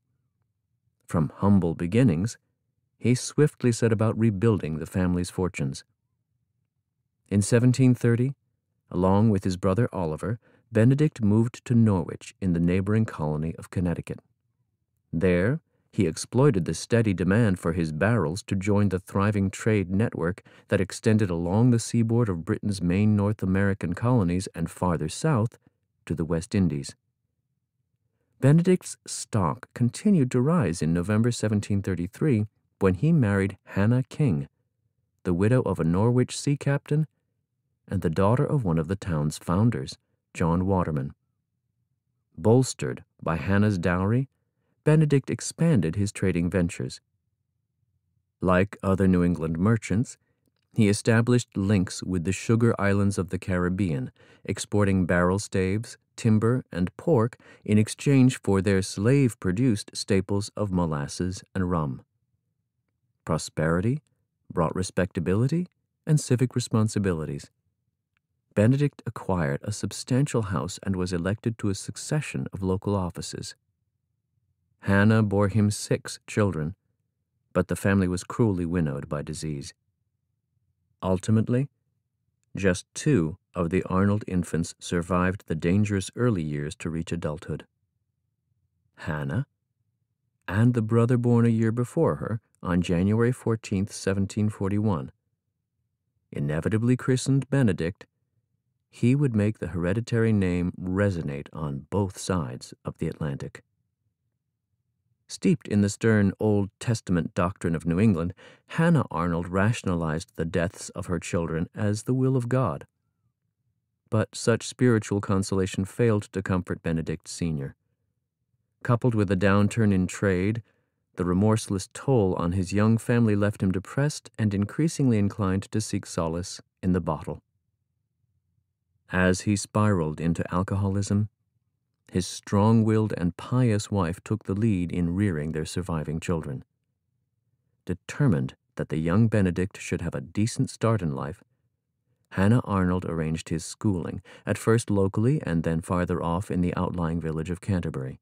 From humble beginnings, he swiftly set about rebuilding the family's fortunes. In 1730, along with his brother Oliver, Benedict moved to Norwich in the neighboring colony of Connecticut. There, he exploited the steady demand for his barrels to join the thriving trade network that extended along the seaboard of Britain's main North American colonies and farther south to the West Indies. Benedict's stock continued to rise in November 1733 when he married Hannah King, the widow of a Norwich sea captain and the daughter of one of the town's founders, John Waterman. Bolstered by Hannah's dowry, Benedict expanded his trading ventures. Like other New England merchants, he established links with the sugar islands of the Caribbean, exporting barrel staves, timber, and pork in exchange for their slave produced staples of molasses and rum. Prosperity brought respectability and civic responsibilities. Benedict acquired a substantial house and was elected to a succession of local offices. Hannah bore him six children, but the family was cruelly winnowed by disease. Ultimately, just two of the Arnold infants survived the dangerous early years to reach adulthood. Hannah and the brother born a year before her on January 14, 1741. Inevitably christened Benedict, he would make the hereditary name resonate on both sides of the Atlantic. Steeped in the stern Old Testament doctrine of New England, Hannah Arnold rationalized the deaths of her children as the will of God. But such spiritual consolation failed to comfort Benedict Sr. Coupled with a downturn in trade, the remorseless toll on his young family left him depressed and increasingly inclined to seek solace in the bottle. As he spiraled into alcoholism, his strong willed and pious wife took the lead in rearing their surviving children. Determined that the young Benedict should have a decent start in life, Hannah Arnold arranged his schooling, at first locally and then farther off in the outlying village of Canterbury.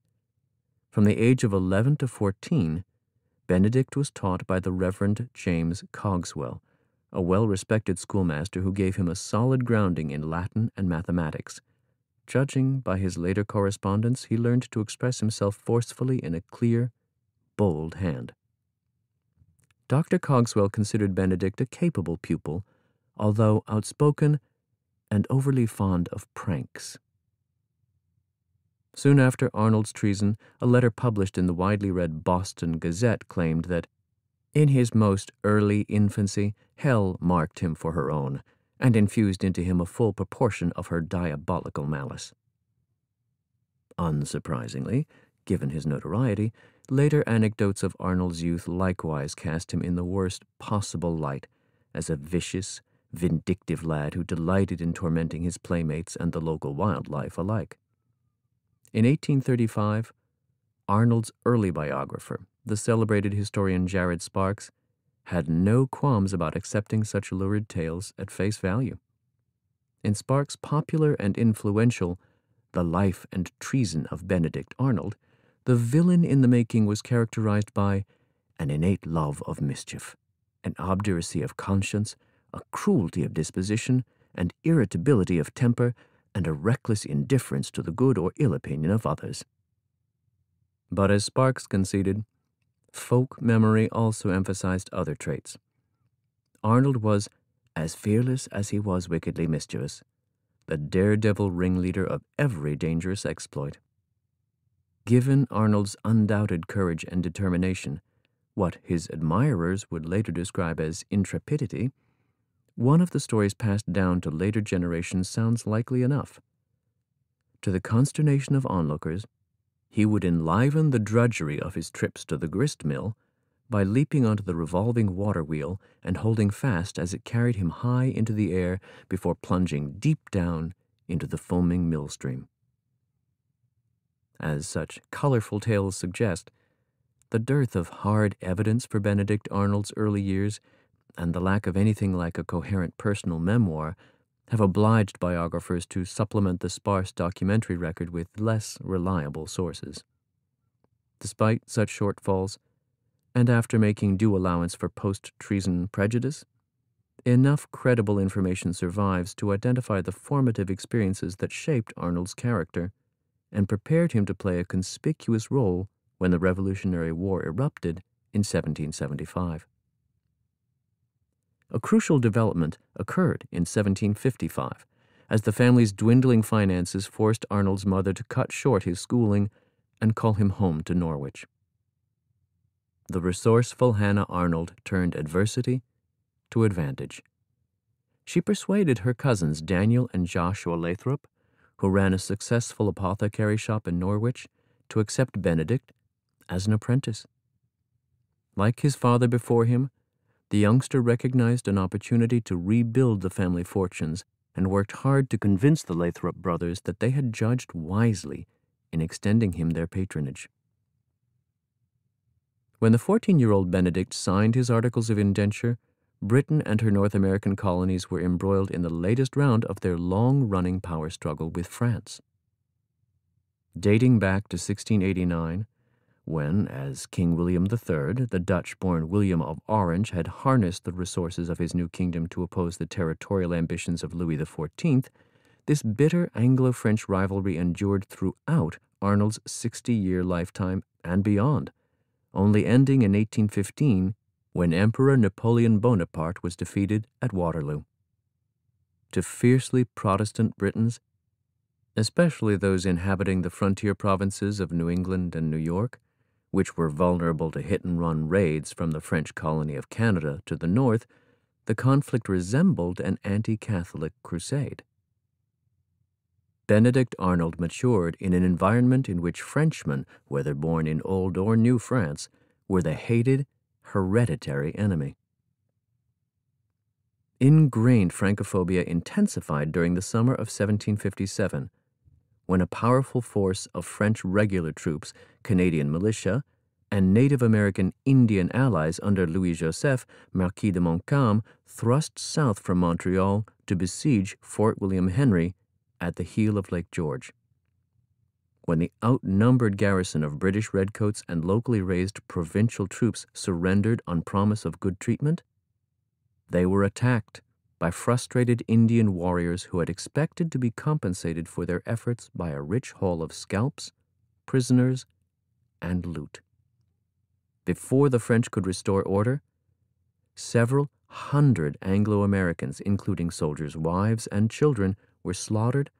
From the age of 11 to 14, Benedict was taught by the Reverend James Cogswell, a well respected schoolmaster who gave him a solid grounding in Latin and mathematics Judging by his later correspondence, he learned to express himself forcefully in a clear, bold hand. Dr. Cogswell considered Benedict a capable pupil, although outspoken and overly fond of pranks. Soon after Arnold's treason, a letter published in the widely read Boston Gazette claimed that, in his most early infancy, hell marked him for her own, and infused into him a full proportion of her diabolical malice. Unsurprisingly, given his notoriety, later anecdotes of Arnold's youth likewise cast him in the worst possible light as a vicious, vindictive lad who delighted in tormenting his playmates and the local wildlife alike. In 1835, Arnold's early biographer, the celebrated historian Jared Sparks, had no qualms about accepting such lurid tales at face value. In Sparks' popular and influential The Life and Treason of Benedict Arnold, the villain in the making was characterized by an innate love of mischief, an obduracy of conscience, a cruelty of disposition, and irritability of temper, and a reckless indifference to the good or ill opinion of others. But as Sparks conceded, folk memory also emphasized other traits. Arnold was as fearless as he was wickedly mischievous, the daredevil ringleader of every dangerous exploit. Given Arnold's undoubted courage and determination, what his admirers would later describe as intrepidity, one of the stories passed down to later generations sounds likely enough. To the consternation of onlookers, he would enliven the drudgery of his trips to the grist mill by leaping onto the revolving water wheel and holding fast as it carried him high into the air before plunging deep down into the foaming mill stream. As such colorful tales suggest, the dearth of hard evidence for Benedict Arnold's early years and the lack of anything like a coherent personal memoir have obliged biographers to supplement the sparse documentary record with less reliable sources. Despite such shortfalls, and after making due allowance for post treason prejudice, enough credible information survives to identify the formative experiences that shaped Arnold's character and prepared him to play a conspicuous role when the Revolutionary War erupted in 1775. A crucial development occurred in 1755 as the family's dwindling finances forced Arnold's mother to cut short his schooling and call him home to Norwich. The resourceful Hannah Arnold turned adversity to advantage. She persuaded her cousins Daniel and Joshua Lathrop, who ran a successful apothecary shop in Norwich, to accept Benedict as an apprentice. Like his father before him, the youngster recognized an opportunity to rebuild the family fortunes and worked hard to convince the Lathrop brothers that they had judged wisely in extending him their patronage. When the 14 year old Benedict signed his articles of indenture, Britain and her North American colonies were embroiled in the latest round of their long running power struggle with France. Dating back to 1689, when, as King William III, the Dutch born William of Orange had harnessed the resources of his new kingdom to oppose the territorial ambitions of Louis XIV, this bitter Anglo French rivalry endured throughout Arnold's 60 year lifetime and beyond, only ending in 1815 when Emperor Napoleon Bonaparte was defeated at Waterloo. To fiercely Protestant Britons, especially those inhabiting the frontier provinces of New England and New York, which were vulnerable to hit and run raids from the French colony of Canada to the north, the conflict resembled an anti Catholic crusade. Benedict Arnold matured in an environment in which Frenchmen, whether born in Old or New France, were the hated, hereditary enemy. Ingrained Francophobia intensified during the summer of 1757 when a powerful force of French regular troops, Canadian militia, and Native American Indian allies under Louis Joseph, Marquis de Montcalm, thrust south from Montreal to besiege Fort William Henry at the heel of Lake George. When the outnumbered garrison of British redcoats and locally raised provincial troops surrendered on promise of good treatment, they were attacked by frustrated Indian warriors who had expected to be compensated for their efforts by a rich haul of scalps, prisoners, and loot. Before the French could restore order, several hundred Anglo Americans, including soldiers' wives and children, were slaughtered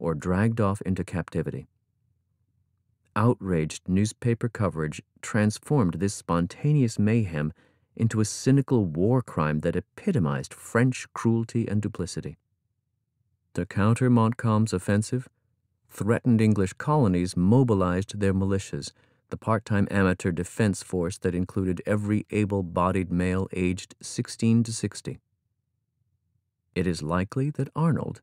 or dragged off into captivity. Outraged newspaper coverage transformed this spontaneous mayhem into a cynical war crime that epitomized French cruelty and duplicity. To counter Montcalm's offensive, threatened English colonies mobilized their militias, the part time amateur defense force that included every able bodied male aged 16 to 60. It is likely that Arnold,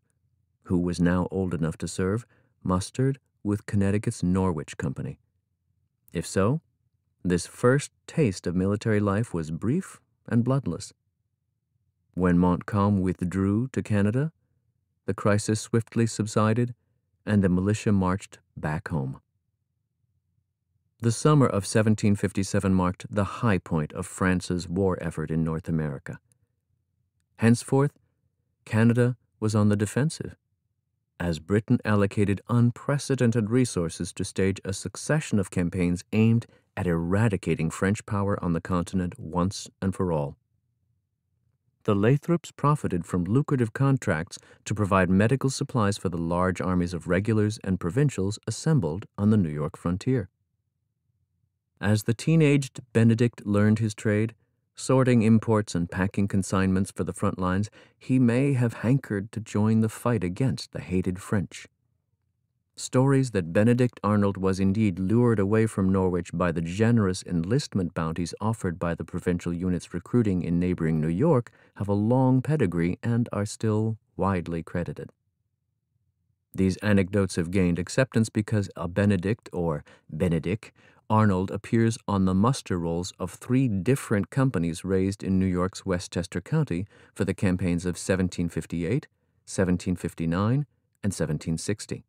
who was now old enough to serve, mustered with Connecticut's Norwich Company. If so, this first taste of military life was brief and bloodless. When Montcalm withdrew to Canada, the crisis swiftly subsided and the militia marched back home. The summer of 1757 marked the high point of France's war effort in North America. Henceforth, Canada was on the defensive as Britain allocated unprecedented resources to stage a succession of campaigns aimed at eradicating French power on the continent once and for all. The Lathrops profited from lucrative contracts to provide medical supplies for the large armies of regulars and provincials assembled on the New York frontier. As the teenaged Benedict learned his trade, Sorting imports and packing consignments for the front lines, he may have hankered to join the fight against the hated French. Stories that Benedict Arnold was indeed lured away from Norwich by the generous enlistment bounties offered by the provincial units recruiting in neighboring New York have a long pedigree and are still widely credited. These anecdotes have gained acceptance because a Benedict or Benedict Arnold appears on the muster rolls of three different companies raised in New York's Westchester County for the campaigns of 1758, 1759, and 1760.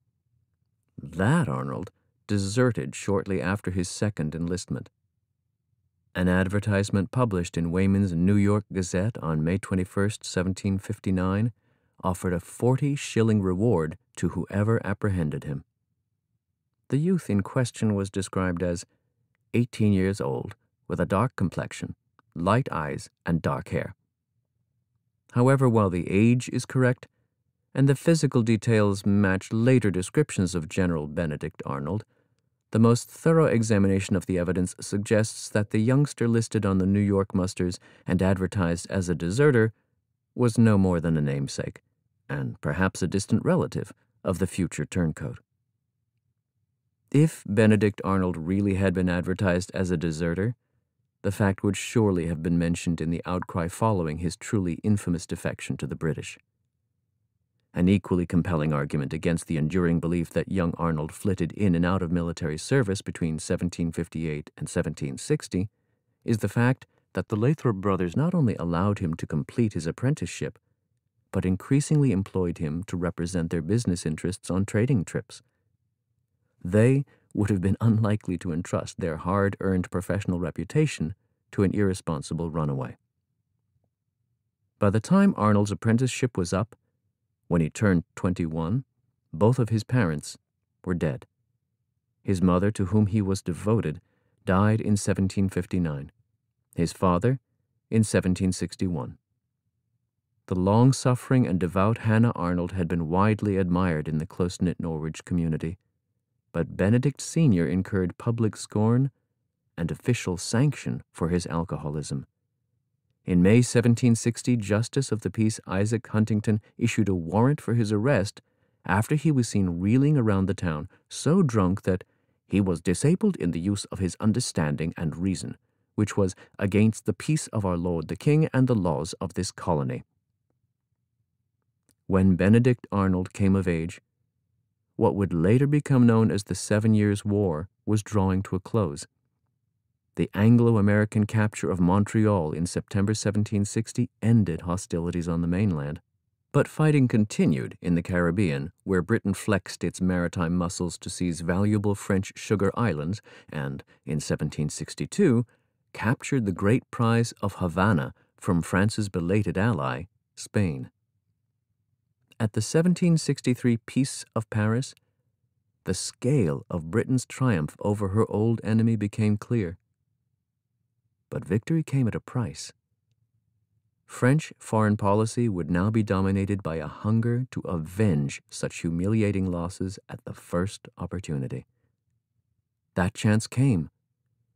That Arnold deserted shortly after his second enlistment. An advertisement published in Weyman's New York Gazette on May 21, 1759, offered a 40 shilling reward to whoever apprehended him. The youth in question was described as 18 years old, with a dark complexion, light eyes, and dark hair. However, while the age is correct, and the physical details match later descriptions of General Benedict Arnold, the most thorough examination of the evidence suggests that the youngster listed on the New York musters and advertised as a deserter was no more than a namesake, and perhaps a distant relative of the future turncoat. If Benedict Arnold really had been advertised as a deserter, the fact would surely have been mentioned in the outcry following his truly infamous defection to the British. An equally compelling argument against the enduring belief that young Arnold flitted in and out of military service between 1758 and 1760 is the fact that the Lathrop brothers not only allowed him to complete his apprenticeship, but increasingly employed him to represent their business interests on trading trips they would have been unlikely to entrust their hard earned professional reputation to an irresponsible runaway. By the time Arnold's apprenticeship was up, when he turned 21, both of his parents were dead. His mother, to whom he was devoted, died in 1759, his father in 1761. The long suffering and devout Hannah Arnold had been widely admired in the close knit Norwich community but Benedict Sr. incurred public scorn and official sanction for his alcoholism. In May 1760, Justice of the Peace Isaac Huntington issued a warrant for his arrest after he was seen reeling around the town, so drunk that he was disabled in the use of his understanding and reason, which was against the peace of our Lord the King and the laws of this colony. When Benedict Arnold came of age, what would later become known as the Seven Years' War was drawing to a close. The Anglo American capture of Montreal in September 1760 ended hostilities on the mainland. But fighting continued in the Caribbean, where Britain flexed its maritime muscles to seize valuable French sugar islands and, in 1762, captured the great prize of Havana from France's belated ally, Spain. At the 1763 Peace of Paris, the scale of Britain's triumph over her old enemy became clear. But victory came at a price. French foreign policy would now be dominated by a hunger to avenge such humiliating losses at the first opportunity. That chance came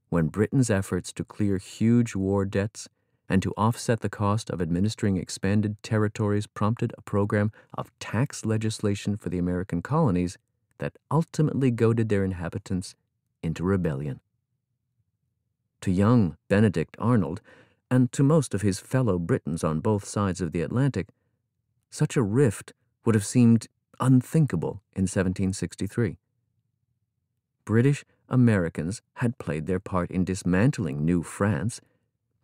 when Britain's efforts to clear huge war debts and to offset the cost of administering expanded territories prompted a program of tax legislation for the American colonies that ultimately goaded their inhabitants into rebellion. To young Benedict Arnold, and to most of his fellow Britons on both sides of the Atlantic, such a rift would have seemed unthinkable in 1763. British Americans had played their part in dismantling New France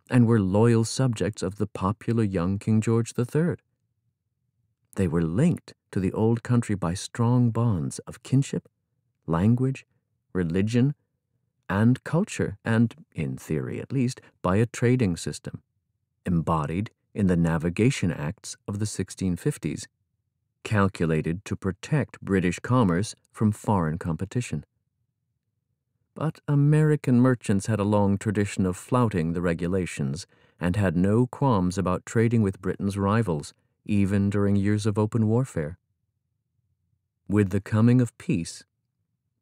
and were loyal subjects of the popular young King George III. They were linked to the old country by strong bonds of kinship, language, religion, and culture, and, in theory at least, by a trading system, embodied in the Navigation Acts of the 1650s, calculated to protect British commerce from foreign competition. But American merchants had a long tradition of flouting the regulations and had no qualms about trading with Britain's rivals, even during years of open warfare. With the coming of peace,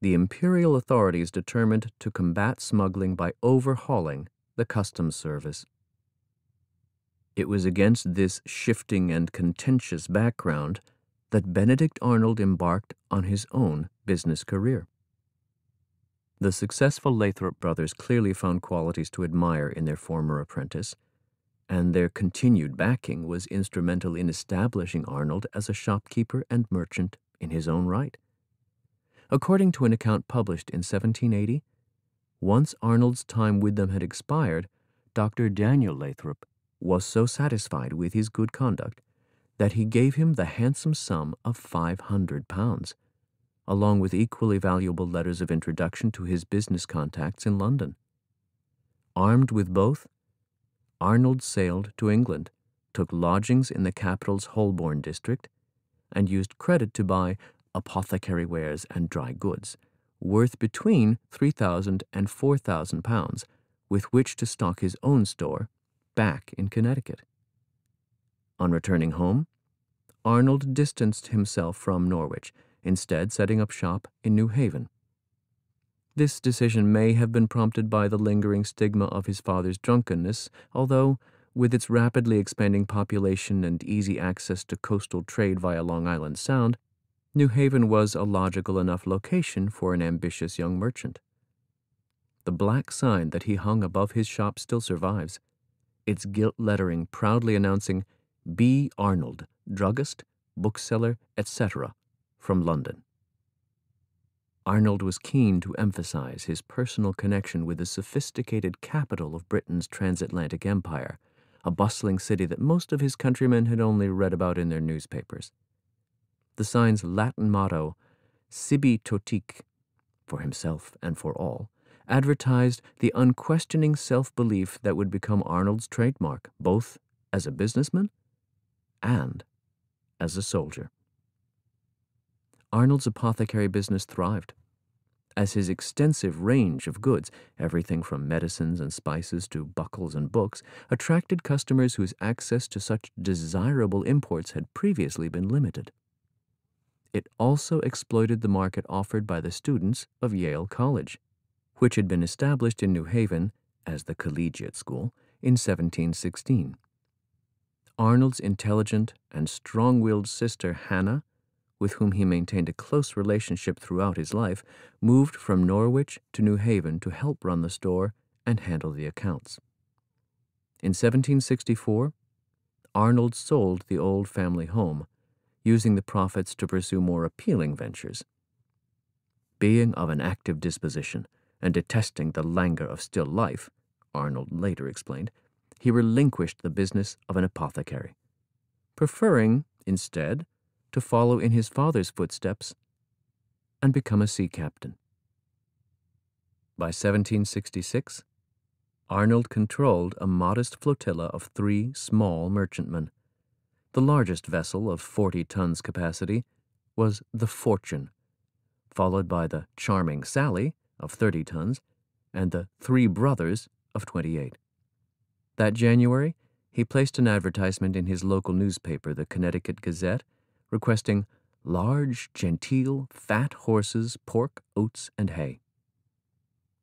the imperial authorities determined to combat smuggling by overhauling the customs service. It was against this shifting and contentious background that Benedict Arnold embarked on his own business career. The successful Lathrop brothers clearly found qualities to admire in their former apprentice, and their continued backing was instrumental in establishing Arnold as a shopkeeper and merchant in his own right. According to an account published in 1780, once Arnold's time with them had expired, Dr. Daniel Lathrop was so satisfied with his good conduct that he gave him the handsome sum of five hundred pounds, along with equally valuable letters of introduction to his business contacts in London. Armed with both, Arnold sailed to England, took lodgings in the capital's Holborn district, and used credit to buy apothecary wares, and dry goods, worth between 3,000 and 4,000 pounds, with which to stock his own store back in Connecticut. On returning home, Arnold distanced himself from Norwich, instead setting up shop in New Haven. This decision may have been prompted by the lingering stigma of his father's drunkenness, although, with its rapidly expanding population and easy access to coastal trade via Long Island Sound, New Haven was a logical enough location for an ambitious young merchant. The black sign that he hung above his shop still survives, its gilt lettering proudly announcing B. Arnold, druggist, bookseller, etc., from London. Arnold was keen to emphasize his personal connection with the sophisticated capital of Britain's transatlantic empire, a bustling city that most of his countrymen had only read about in their newspapers the sign's Latin motto, Sibi Totique, for himself and for all, advertised the unquestioning self belief that would become Arnold's trademark, both as a businessman and as a soldier. Arnold's apothecary business thrived, as his extensive range of goods, everything from medicines and spices to buckles and books, attracted customers whose access to such desirable imports had previously been limited it also exploited the market offered by the students of Yale College, which had been established in New Haven as the collegiate school in 1716. Arnold's intelligent and strong willed sister Hannah, with whom he maintained a close relationship throughout his life, moved from Norwich to New Haven to help run the store and handle the accounts. In 1764, Arnold sold the old family home using the profits to pursue more appealing ventures. Being of an active disposition and detesting the languor of still life, Arnold later explained, he relinquished the business of an apothecary, preferring, instead, to follow in his father's footsteps and become a sea captain. By 1766, Arnold controlled a modest flotilla of three small merchantmen the largest vessel of 40 tons capacity was the Fortune, followed by the Charming Sally of 30 tons and the Three Brothers of 28. That January, he placed an advertisement in his local newspaper, the Connecticut Gazette, requesting large, genteel, fat horses, pork, oats, and hay.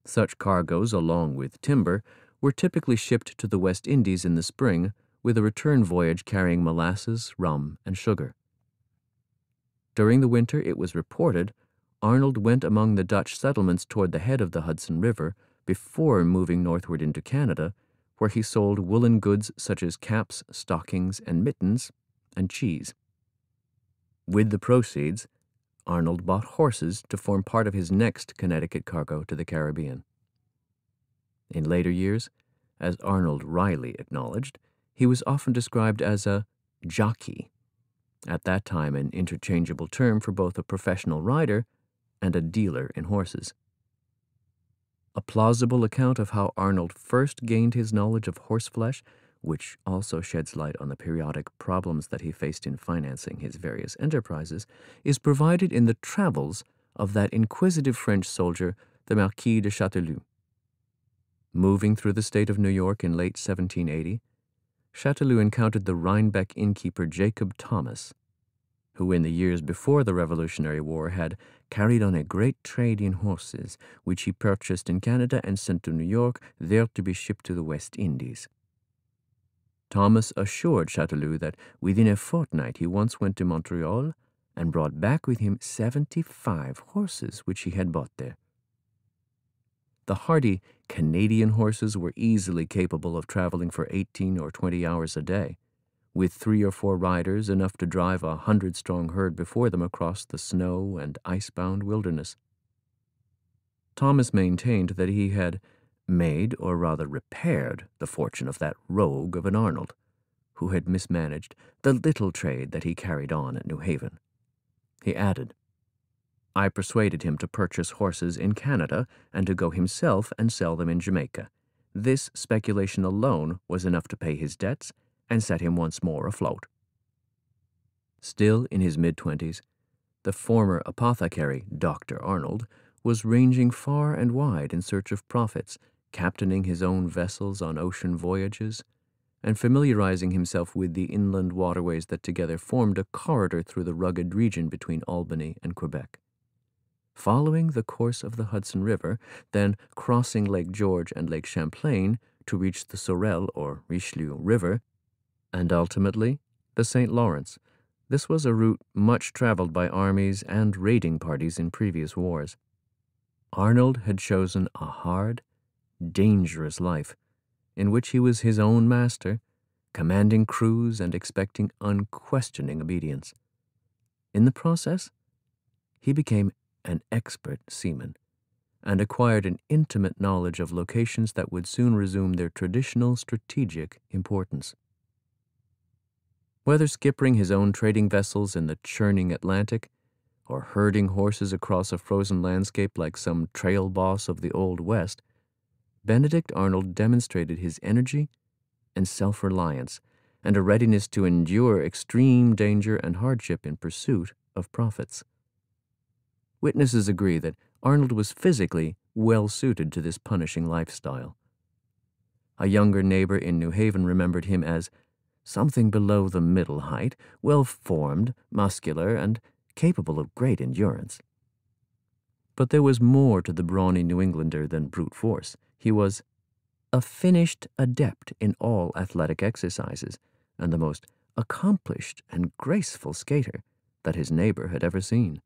Such cargoes, along with timber, were typically shipped to the West Indies in the spring, with a return voyage carrying molasses, rum, and sugar. During the winter, it was reported, Arnold went among the Dutch settlements toward the head of the Hudson River before moving northward into Canada, where he sold woolen goods such as caps, stockings, and mittens, and cheese. With the proceeds, Arnold bought horses to form part of his next Connecticut cargo to the Caribbean. In later years, as Arnold wryly acknowledged, he was often described as a jockey, at that time an interchangeable term for both a professional rider and a dealer in horses. A plausible account of how Arnold first gained his knowledge of horseflesh which also sheds light on the periodic problems that he faced in financing his various enterprises, is provided in the travels of that inquisitive French soldier, the Marquis de Chastellux. Moving through the state of New York in late 1780, Chastellux encountered the Rhinebeck innkeeper Jacob Thomas, who in the years before the Revolutionary War had carried on a great trade in horses, which he purchased in Canada and sent to New York, there to be shipped to the West Indies. Thomas assured Chastellux that within a fortnight he once went to Montreal and brought back with him seventy-five horses which he had bought there. The hardy Canadian horses were easily capable of traveling for 18 or 20 hours a day, with three or four riders enough to drive a hundred strong herd before them across the snow and ice-bound wilderness. Thomas maintained that he had made, or rather repaired, the fortune of that rogue of an Arnold, who had mismanaged the little trade that he carried on at New Haven. He added, I persuaded him to purchase horses in Canada and to go himself and sell them in Jamaica. This speculation alone was enough to pay his debts and set him once more afloat. Still in his mid twenties, the former apothecary, Dr. Arnold, was ranging far and wide in search of profits captaining his own vessels on ocean voyages, and familiarizing himself with the inland waterways that together formed a corridor through the rugged region between Albany and Quebec. Following the course of the Hudson River, then crossing Lake George and Lake Champlain to reach the Sorel or Richelieu River, and ultimately the St. Lawrence. This was a route much traveled by armies and raiding parties in previous wars. Arnold had chosen a hard dangerous life, in which he was his own master, commanding crews and expecting unquestioning obedience. In the process, he became an expert seaman and acquired an intimate knowledge of locations that would soon resume their traditional strategic importance. Whether skippering his own trading vessels in the churning Atlantic, or herding horses across a frozen landscape like some trail boss of the Old West, Benedict Arnold demonstrated his energy and self reliance and a readiness to endure extreme danger and hardship in pursuit of profits. Witnesses agree that Arnold was physically well suited to this punishing lifestyle. A younger neighbor in New Haven remembered him as something below the middle height, well formed, muscular, and capable of great endurance. But there was more to the brawny New Englander than brute force. He was a finished adept in all athletic exercises and the most accomplished and graceful skater that his neighbor had ever seen.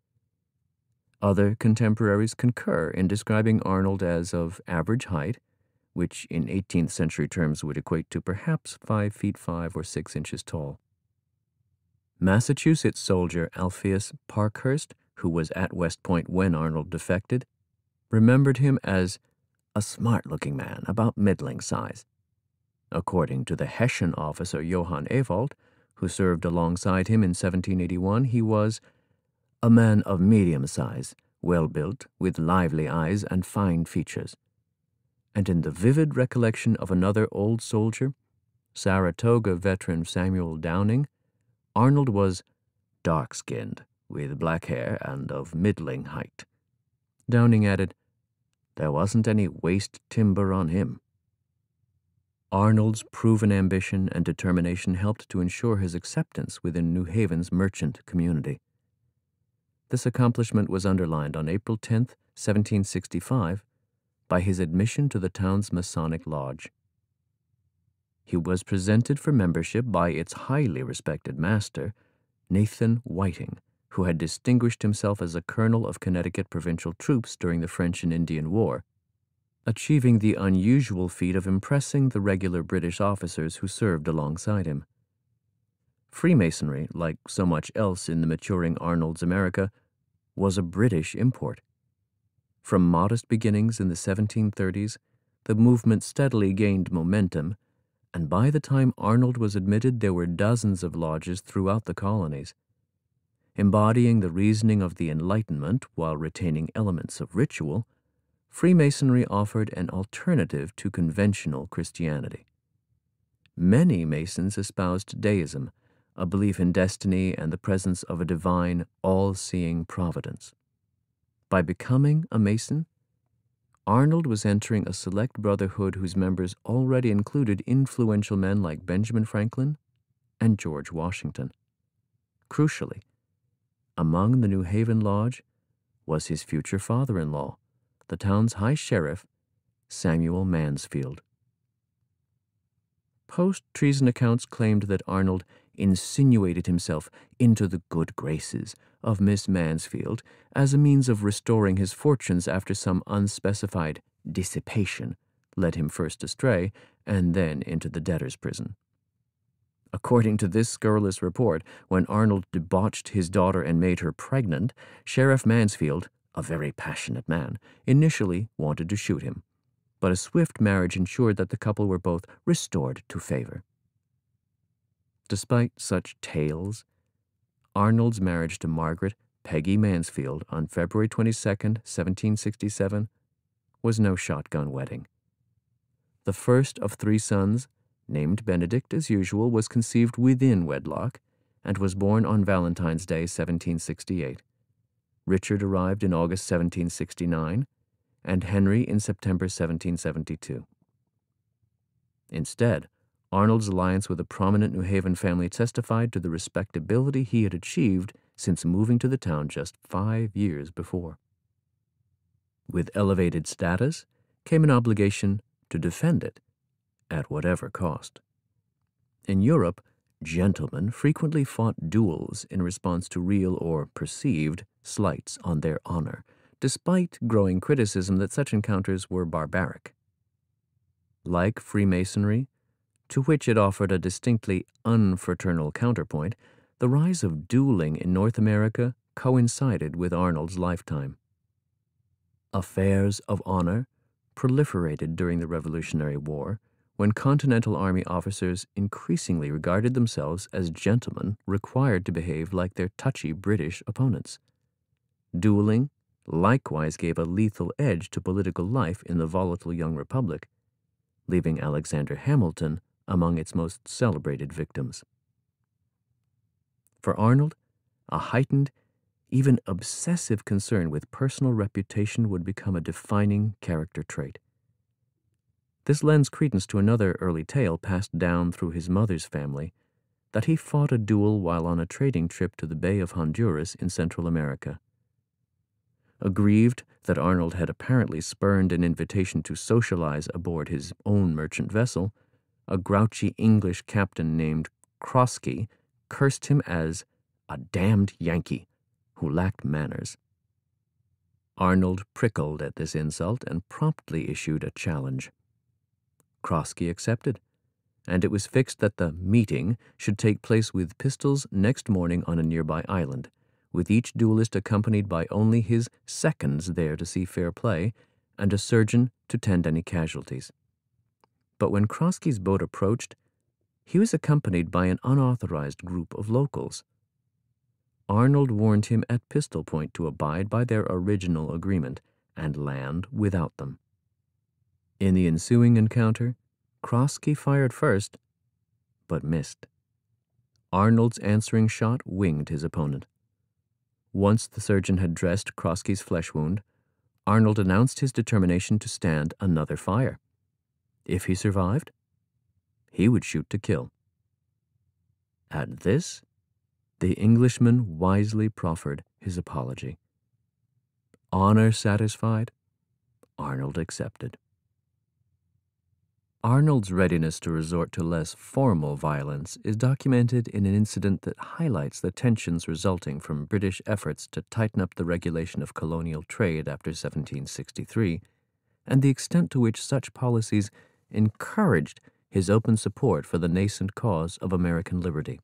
Other contemporaries concur in describing Arnold as of average height, which in 18th century terms would equate to perhaps 5 feet 5 or 6 inches tall. Massachusetts soldier Alpheus Parkhurst, who was at West Point when Arnold defected, remembered him as a smart-looking man, about middling size. According to the Hessian officer Johann Ewald, who served alongside him in 1781, he was a man of medium size, well built, with lively eyes and fine features. And in the vivid recollection of another old soldier, Saratoga veteran Samuel Downing, Arnold was dark-skinned, with black hair and of middling height. Downing added, there wasn't any waste timber on him. Arnold's proven ambition and determination helped to ensure his acceptance within New Haven's merchant community. This accomplishment was underlined on April 10, 1765, by his admission to the town's Masonic Lodge. He was presented for membership by its highly respected master, Nathan Whiting, who had distinguished himself as a colonel of Connecticut provincial troops during the French and Indian War, achieving the unusual feat of impressing the regular British officers who served alongside him. Freemasonry, like so much else in the maturing Arnold's America, was a British import. From modest beginnings in the 1730s, the movement steadily gained momentum, and by the time Arnold was admitted, there were dozens of lodges throughout the colonies. Embodying the reasoning of the Enlightenment while retaining elements of ritual, Freemasonry offered an alternative to conventional Christianity. Many Masons espoused deism, a belief in destiny and the presence of a divine, all seeing providence. By becoming a Mason, Arnold was entering a select brotherhood whose members already included influential men like Benjamin Franklin and George Washington. Crucially, among the New Haven Lodge was his future father in law, the town's high sheriff, Samuel Mansfield. Post treason accounts claimed that Arnold insinuated himself into the good graces of Miss Mansfield as a means of restoring his fortunes after some unspecified dissipation led him first astray and then into the debtor's prison. According to this scurrilous report, when Arnold debauched his daughter and made her pregnant, Sheriff Mansfield, a very passionate man, initially wanted to shoot him. But a swift marriage ensured that the couple were both restored to favor. Despite such tales, Arnold's marriage to Margaret Peggy Mansfield on February 22, 1767, was no shotgun wedding. The first of three sons, named Benedict as usual, was conceived within wedlock and was born on Valentine's Day, 1768. Richard arrived in August 1769, and Henry in September 1772. Instead, Arnold's alliance with a prominent New Haven family testified to the respectability he had achieved since moving to the town just five years before. With elevated status came an obligation to defend it at whatever cost. In Europe, gentlemen frequently fought duels in response to real or perceived slights on their honor, despite growing criticism that such encounters were barbaric. Like Freemasonry, to which it offered a distinctly unfraternal counterpoint, the rise of dueling in North America coincided with Arnold's lifetime. Affairs of honor proliferated during the Revolutionary War when Continental Army officers increasingly regarded themselves as gentlemen required to behave like their touchy British opponents. Dueling likewise gave a lethal edge to political life in the volatile young republic, leaving Alexander Hamilton among its most celebrated victims. For Arnold, a heightened, even obsessive concern with personal reputation would become a defining character trait. This lends credence to another early tale passed down through his mother's family that he fought a duel while on a trading trip to the Bay of Honduras in Central America. Aggrieved that Arnold had apparently spurned an invitation to socialize aboard his own merchant vessel, a grouchy English captain named Crosskey cursed him as a damned Yankee who lacked manners. Arnold prickled at this insult and promptly issued a challenge. Crosskey accepted, and it was fixed that the meeting should take place with pistols next morning on a nearby island, with each duelist accompanied by only his seconds there to see fair play and a surgeon to tend any casualties but when Crosskey's boat approached, he was accompanied by an unauthorized group of locals. Arnold warned him at pistol point to abide by their original agreement and land without them. In the ensuing encounter, Crosskey fired first, but missed. Arnold's answering shot winged his opponent. Once the surgeon had dressed Crosskey's flesh wound, Arnold announced his determination to stand another fire. If he survived, he would shoot to kill. At this, the Englishman wisely proffered his apology. Honor satisfied, Arnold accepted. Arnold's readiness to resort to less formal violence is documented in an incident that highlights the tensions resulting from British efforts to tighten up the regulation of colonial trade after 1763 and the extent to which such policies encouraged his open support for the nascent cause of American liberty.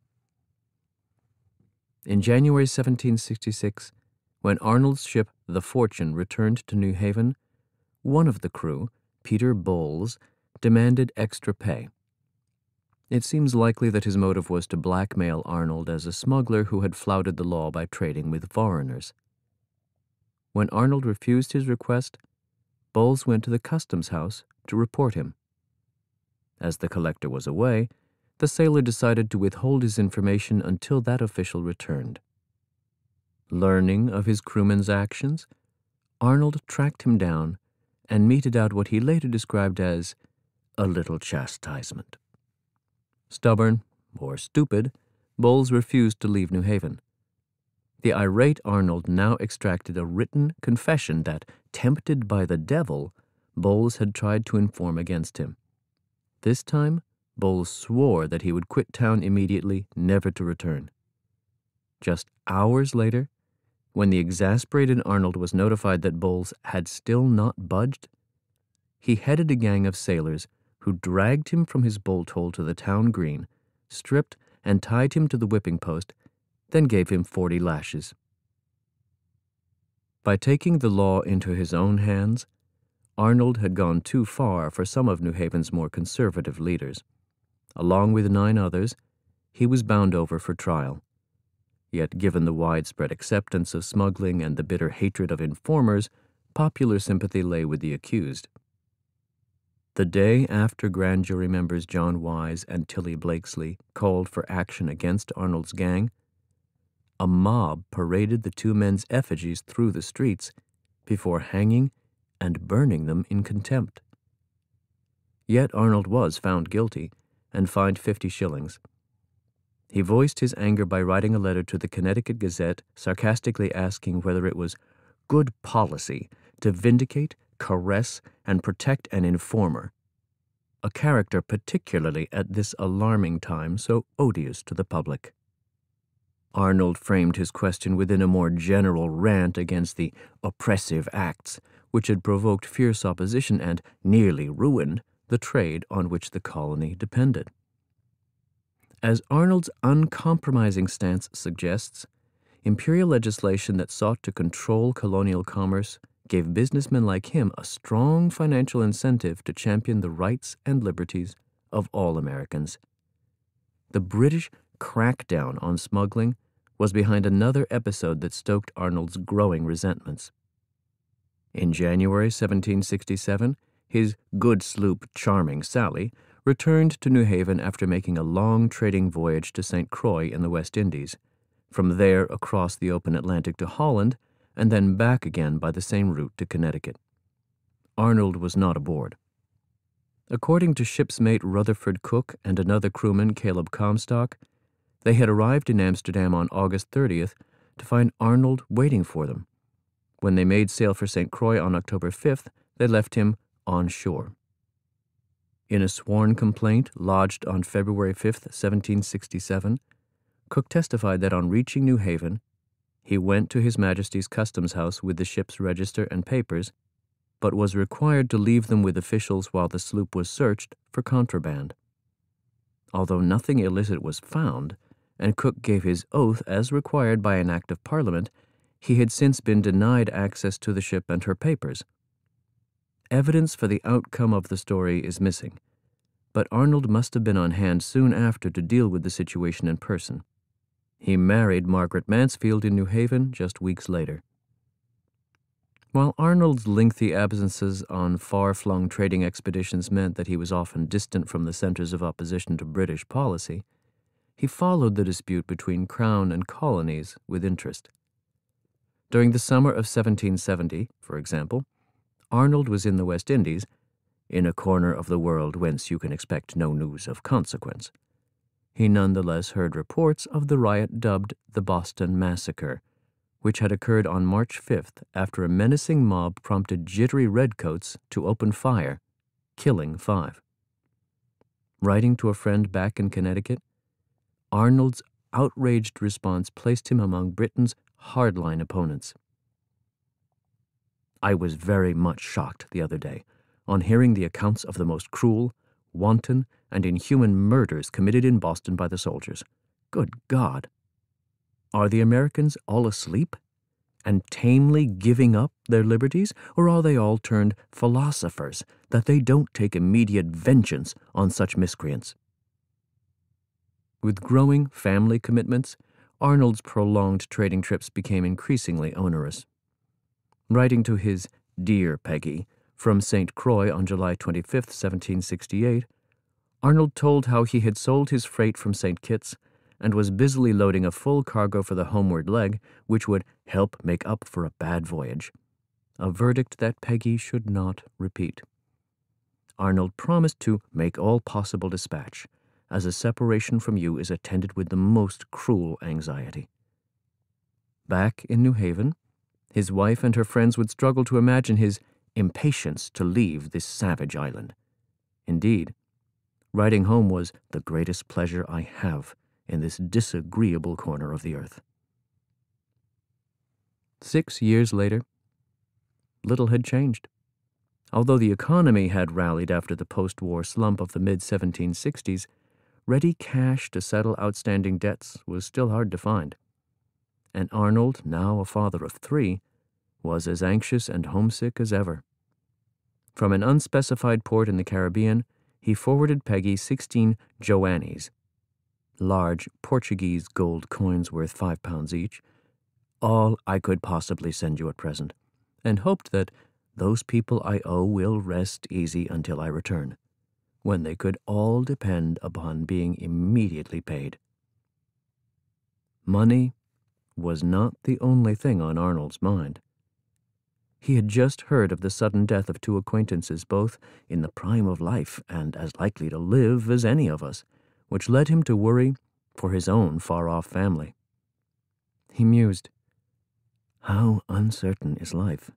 In January 1766, when Arnold's ship the Fortune returned to New Haven, one of the crew, Peter Bowles, demanded extra pay. It seems likely that his motive was to blackmail Arnold as a smuggler who had flouted the law by trading with foreigners. When Arnold refused his request, Bowles went to the customs house to report him. As the collector was away, the sailor decided to withhold his information until that official returned. Learning of his crewman's actions, Arnold tracked him down and meted out what he later described as a little chastisement. Stubborn, or stupid, Bowles refused to leave New Haven. The irate Arnold now extracted a written confession that, tempted by the devil, Bowles had tried to inform against him. This time, Bowles swore that he would quit town immediately, never to return. Just hours later, when the exasperated Arnold was notified that Bowles had still not budged, he headed a gang of sailors who dragged him from his bolt hole to the town green, stripped and tied him to the whipping post, then gave him forty lashes. By taking the law into his own hands, Arnold had gone too far for some of New Haven's more conservative leaders. Along with nine others, he was bound over for trial. Yet, given the widespread acceptance of smuggling and the bitter hatred of informers, popular sympathy lay with the accused. The day after grand jury members John Wise and Tilly Blakesley called for action against Arnold's gang, a mob paraded the two men's effigies through the streets before hanging and burning them in contempt. Yet Arnold was found guilty and fined 50 shillings. He voiced his anger by writing a letter to the Connecticut Gazette sarcastically asking whether it was good policy to vindicate caress, and protect an informer, a character particularly at this alarming time so odious to the public. Arnold framed his question within a more general rant against the oppressive acts which had provoked fierce opposition and nearly ruined the trade on which the colony depended. As Arnold's uncompromising stance suggests, imperial legislation that sought to control colonial commerce gave businessmen like him a strong financial incentive to champion the rights and liberties of all Americans. The British crackdown on smuggling was behind another episode that stoked Arnold's growing resentments. In January 1767, his good sloop Charming Sally returned to New Haven after making a long trading voyage to St. Croix in the West Indies, from there across the open Atlantic to Holland, and then back again by the same route to Connecticut. Arnold was not aboard. According to ship's mate Rutherford Cook and another crewman, Caleb Comstock, they had arrived in Amsterdam on August 30th to find Arnold waiting for them. When they made sail for St. Croix on October 5th, they left him on shore. In a sworn complaint lodged on February 5, 1767, Cook testified that on reaching New Haven, he went to His Majesty's Customs House with the ship's register and papers, but was required to leave them with officials while the sloop was searched for contraband. Although nothing illicit was found, and Cook gave his oath as required by an Act of Parliament, he had since been denied access to the ship and her papers. Evidence for the outcome of the story is missing, but Arnold must have been on hand soon after to deal with the situation in person. He married Margaret Mansfield in New Haven just weeks later. While Arnold's lengthy absences on far flung trading expeditions meant that he was often distant from the centers of opposition to British policy, he followed the dispute between Crown and colonies with interest. During the summer of 1770, for example, Arnold was in the West Indies in a corner of the world whence you can expect no news of consequence. He nonetheless heard reports of the riot dubbed the Boston Massacre, which had occurred on March 5th after a menacing mob prompted jittery redcoats to open fire, killing five. Writing to a friend back in Connecticut, Arnold's outraged response placed him among Britain's hardline opponents. I was very much shocked the other day on hearing the accounts of the most cruel, wanton, and inhuman murders committed in Boston by the soldiers. Good God! Are the Americans all asleep and tamely giving up their liberties, or are they all turned philosophers that they don't take immediate vengeance on such miscreants? With growing family commitments, Arnold's prolonged trading trips became increasingly onerous. Writing to his Dear Peggy from St. Croix on July 25, 1768, Arnold told how he had sold his freight from St. Kitts and was busily loading a full cargo for the homeward leg, which would help make up for a bad voyage. A verdict that Peggy should not repeat. Arnold promised to make all possible dispatch, as a separation from you is attended with the most cruel anxiety. Back in New Haven, his wife and her friends would struggle to imagine his impatience to leave this savage island. Indeed, writing home was the greatest pleasure I have in this disagreeable corner of the earth. Six years later, little had changed. Although the economy had rallied after the post war slump of the mid 1760s, ready cash to settle outstanding debts was still hard to find. And Arnold, now a father of three, was as anxious and homesick as ever. From an unspecified port in the Caribbean, he forwarded Peggy 16 Joannies, large Portuguese gold coins worth five pounds each, all I could possibly send you at present, and hoped that those people I owe will rest easy until I return, when they could all depend upon being immediately paid. Money was not the only thing on Arnold's mind. He had just heard of the sudden death of two acquaintances, both in the prime of life and as likely to live as any of us which led him to worry for his own far off family. He mused, How uncertain is life!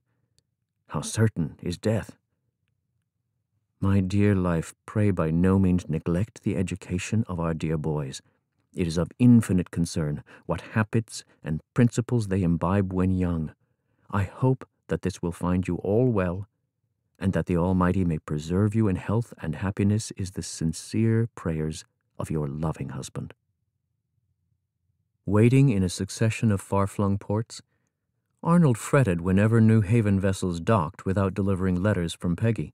How certain is death! My dear life, pray by no means neglect the education of our dear boys. It is of infinite concern what habits and principles they imbibe when young. I hope that this will find you all well, and that the Almighty may preserve you in health and happiness is the sincere prayers of your loving husband. Waiting in a succession of far flung ports, Arnold fretted whenever New Haven vessels docked without delivering letters from Peggy.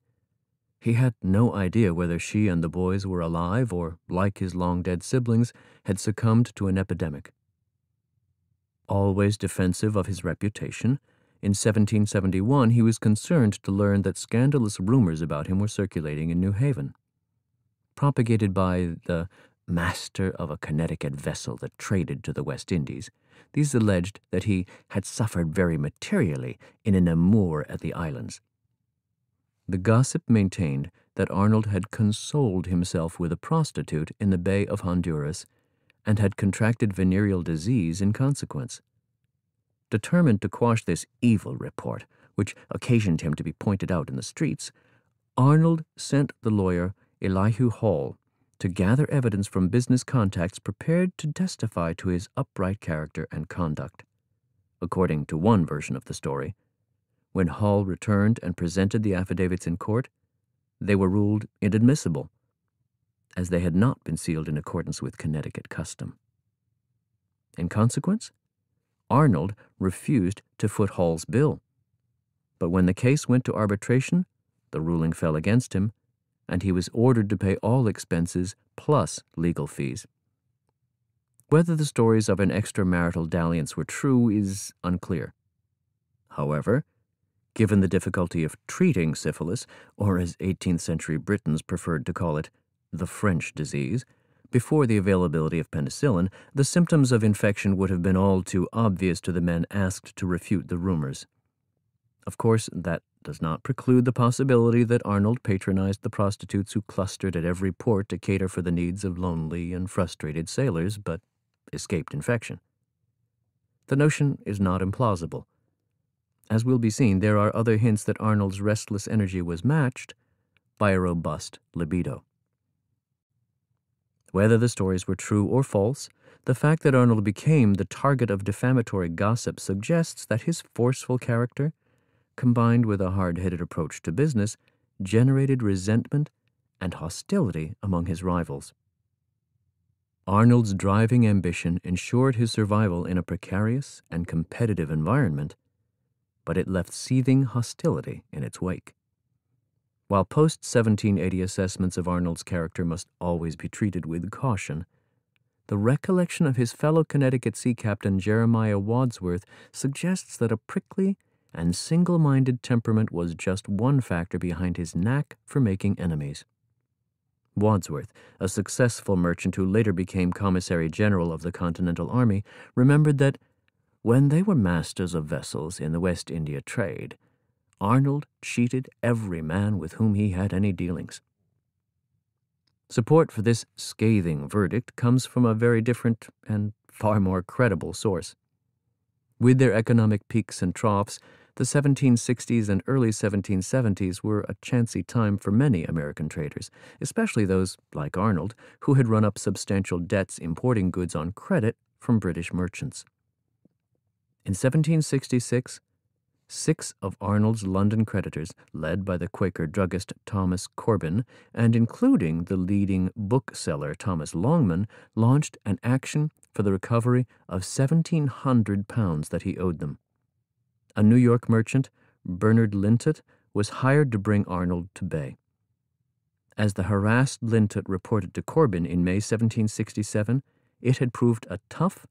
He had no idea whether she and the boys were alive or, like his long dead siblings, had succumbed to an epidemic. Always defensive of his reputation, in 1771 he was concerned to learn that scandalous rumors about him were circulating in New Haven propagated by the master of a Connecticut vessel that traded to the West Indies. These alleged that he had suffered very materially in an amour at the islands. The gossip maintained that Arnold had consoled himself with a prostitute in the Bay of Honduras and had contracted venereal disease in consequence. Determined to quash this evil report, which occasioned him to be pointed out in the streets, Arnold sent the lawyer Elihu Hall to gather evidence from business contacts prepared to testify to his upright character and conduct. According to one version of the story, when Hall returned and presented the affidavits in court, they were ruled inadmissible, as they had not been sealed in accordance with Connecticut custom. In consequence, Arnold refused to foot Hall's bill. But when the case went to arbitration, the ruling fell against him, and he was ordered to pay all expenses plus legal fees. Whether the stories of an extramarital dalliance were true is unclear. However, given the difficulty of treating syphilis, or as 18th century Britons preferred to call it, the French disease, before the availability of penicillin, the symptoms of infection would have been all too obvious to the men asked to refute the rumors. Of course, that does not preclude the possibility that Arnold patronized the prostitutes who clustered at every port to cater for the needs of lonely and frustrated sailors, but escaped infection. The notion is not implausible. As will be seen, there are other hints that Arnold's restless energy was matched by a robust libido. Whether the stories were true or false, the fact that Arnold became the target of defamatory gossip suggests that his forceful character, combined with a hard headed approach to business, generated resentment and hostility among his rivals. Arnold's driving ambition ensured his survival in a precarious and competitive environment, but it left seething hostility in its wake. While post 1780 assessments of Arnold's character must always be treated with caution, the recollection of his fellow Connecticut sea captain Jeremiah Wadsworth suggests that a prickly and single minded temperament was just one factor behind his knack for making enemies. Wadsworth, a successful merchant who later became Commissary General of the Continental Army, remembered that when they were masters of vessels in the West India trade, Arnold cheated every man with whom he had any dealings. Support for this scathing verdict comes from a very different and far more credible source. With their economic peaks and troughs, the 1760s and early 1770s were a chancy time for many American traders, especially those, like Arnold, who had run up substantial debts importing goods on credit from British merchants. In 1766, six of Arnold's London creditors, led by the Quaker druggist Thomas Corbin and including the leading bookseller Thomas Longman, launched an action for the recovery of seventeen hundred pounds that he owed them. A New York merchant, Bernard Lintott, was hired to bring Arnold to bay. As the harassed Lintott reported to Corbin in May 1767, it had proved a tough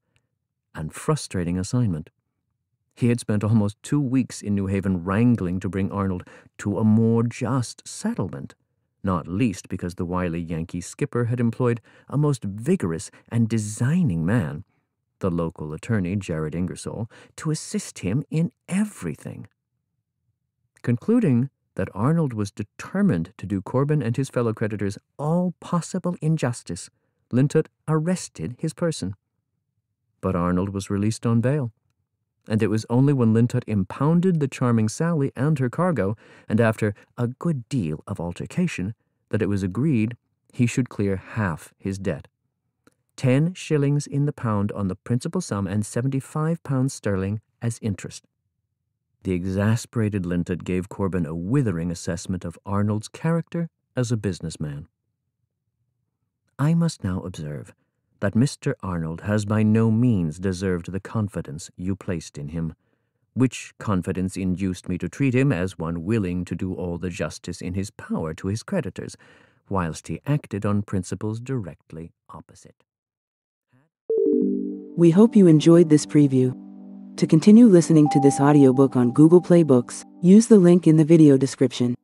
and frustrating assignment. He had spent almost two weeks in New Haven wrangling to bring Arnold to a more just settlement, not least because the wily Yankee skipper had employed a most vigorous and designing man, the local attorney, Jared Ingersoll, to assist him in everything. Concluding that Arnold was determined to do Corbin and his fellow creditors all possible injustice, Lintott arrested his person. But Arnold was released on bail and it was only when Lintott impounded the charming Sally and her cargo, and after a good deal of altercation, that it was agreed he should clear half his debt. Ten shillings in the pound on the principal sum and seventy-five pounds sterling as interest. The exasperated Lintott gave Corbin a withering assessment of Arnold's character as a businessman. I must now observe that Mr. Arnold has by no means deserved the confidence you placed in him, which confidence induced me to treat him as one willing to do all the justice in his power to his creditors, whilst he acted on principles directly opposite. We hope you enjoyed this preview. To continue listening to this audiobook on Google Play Books, use the link in the video description.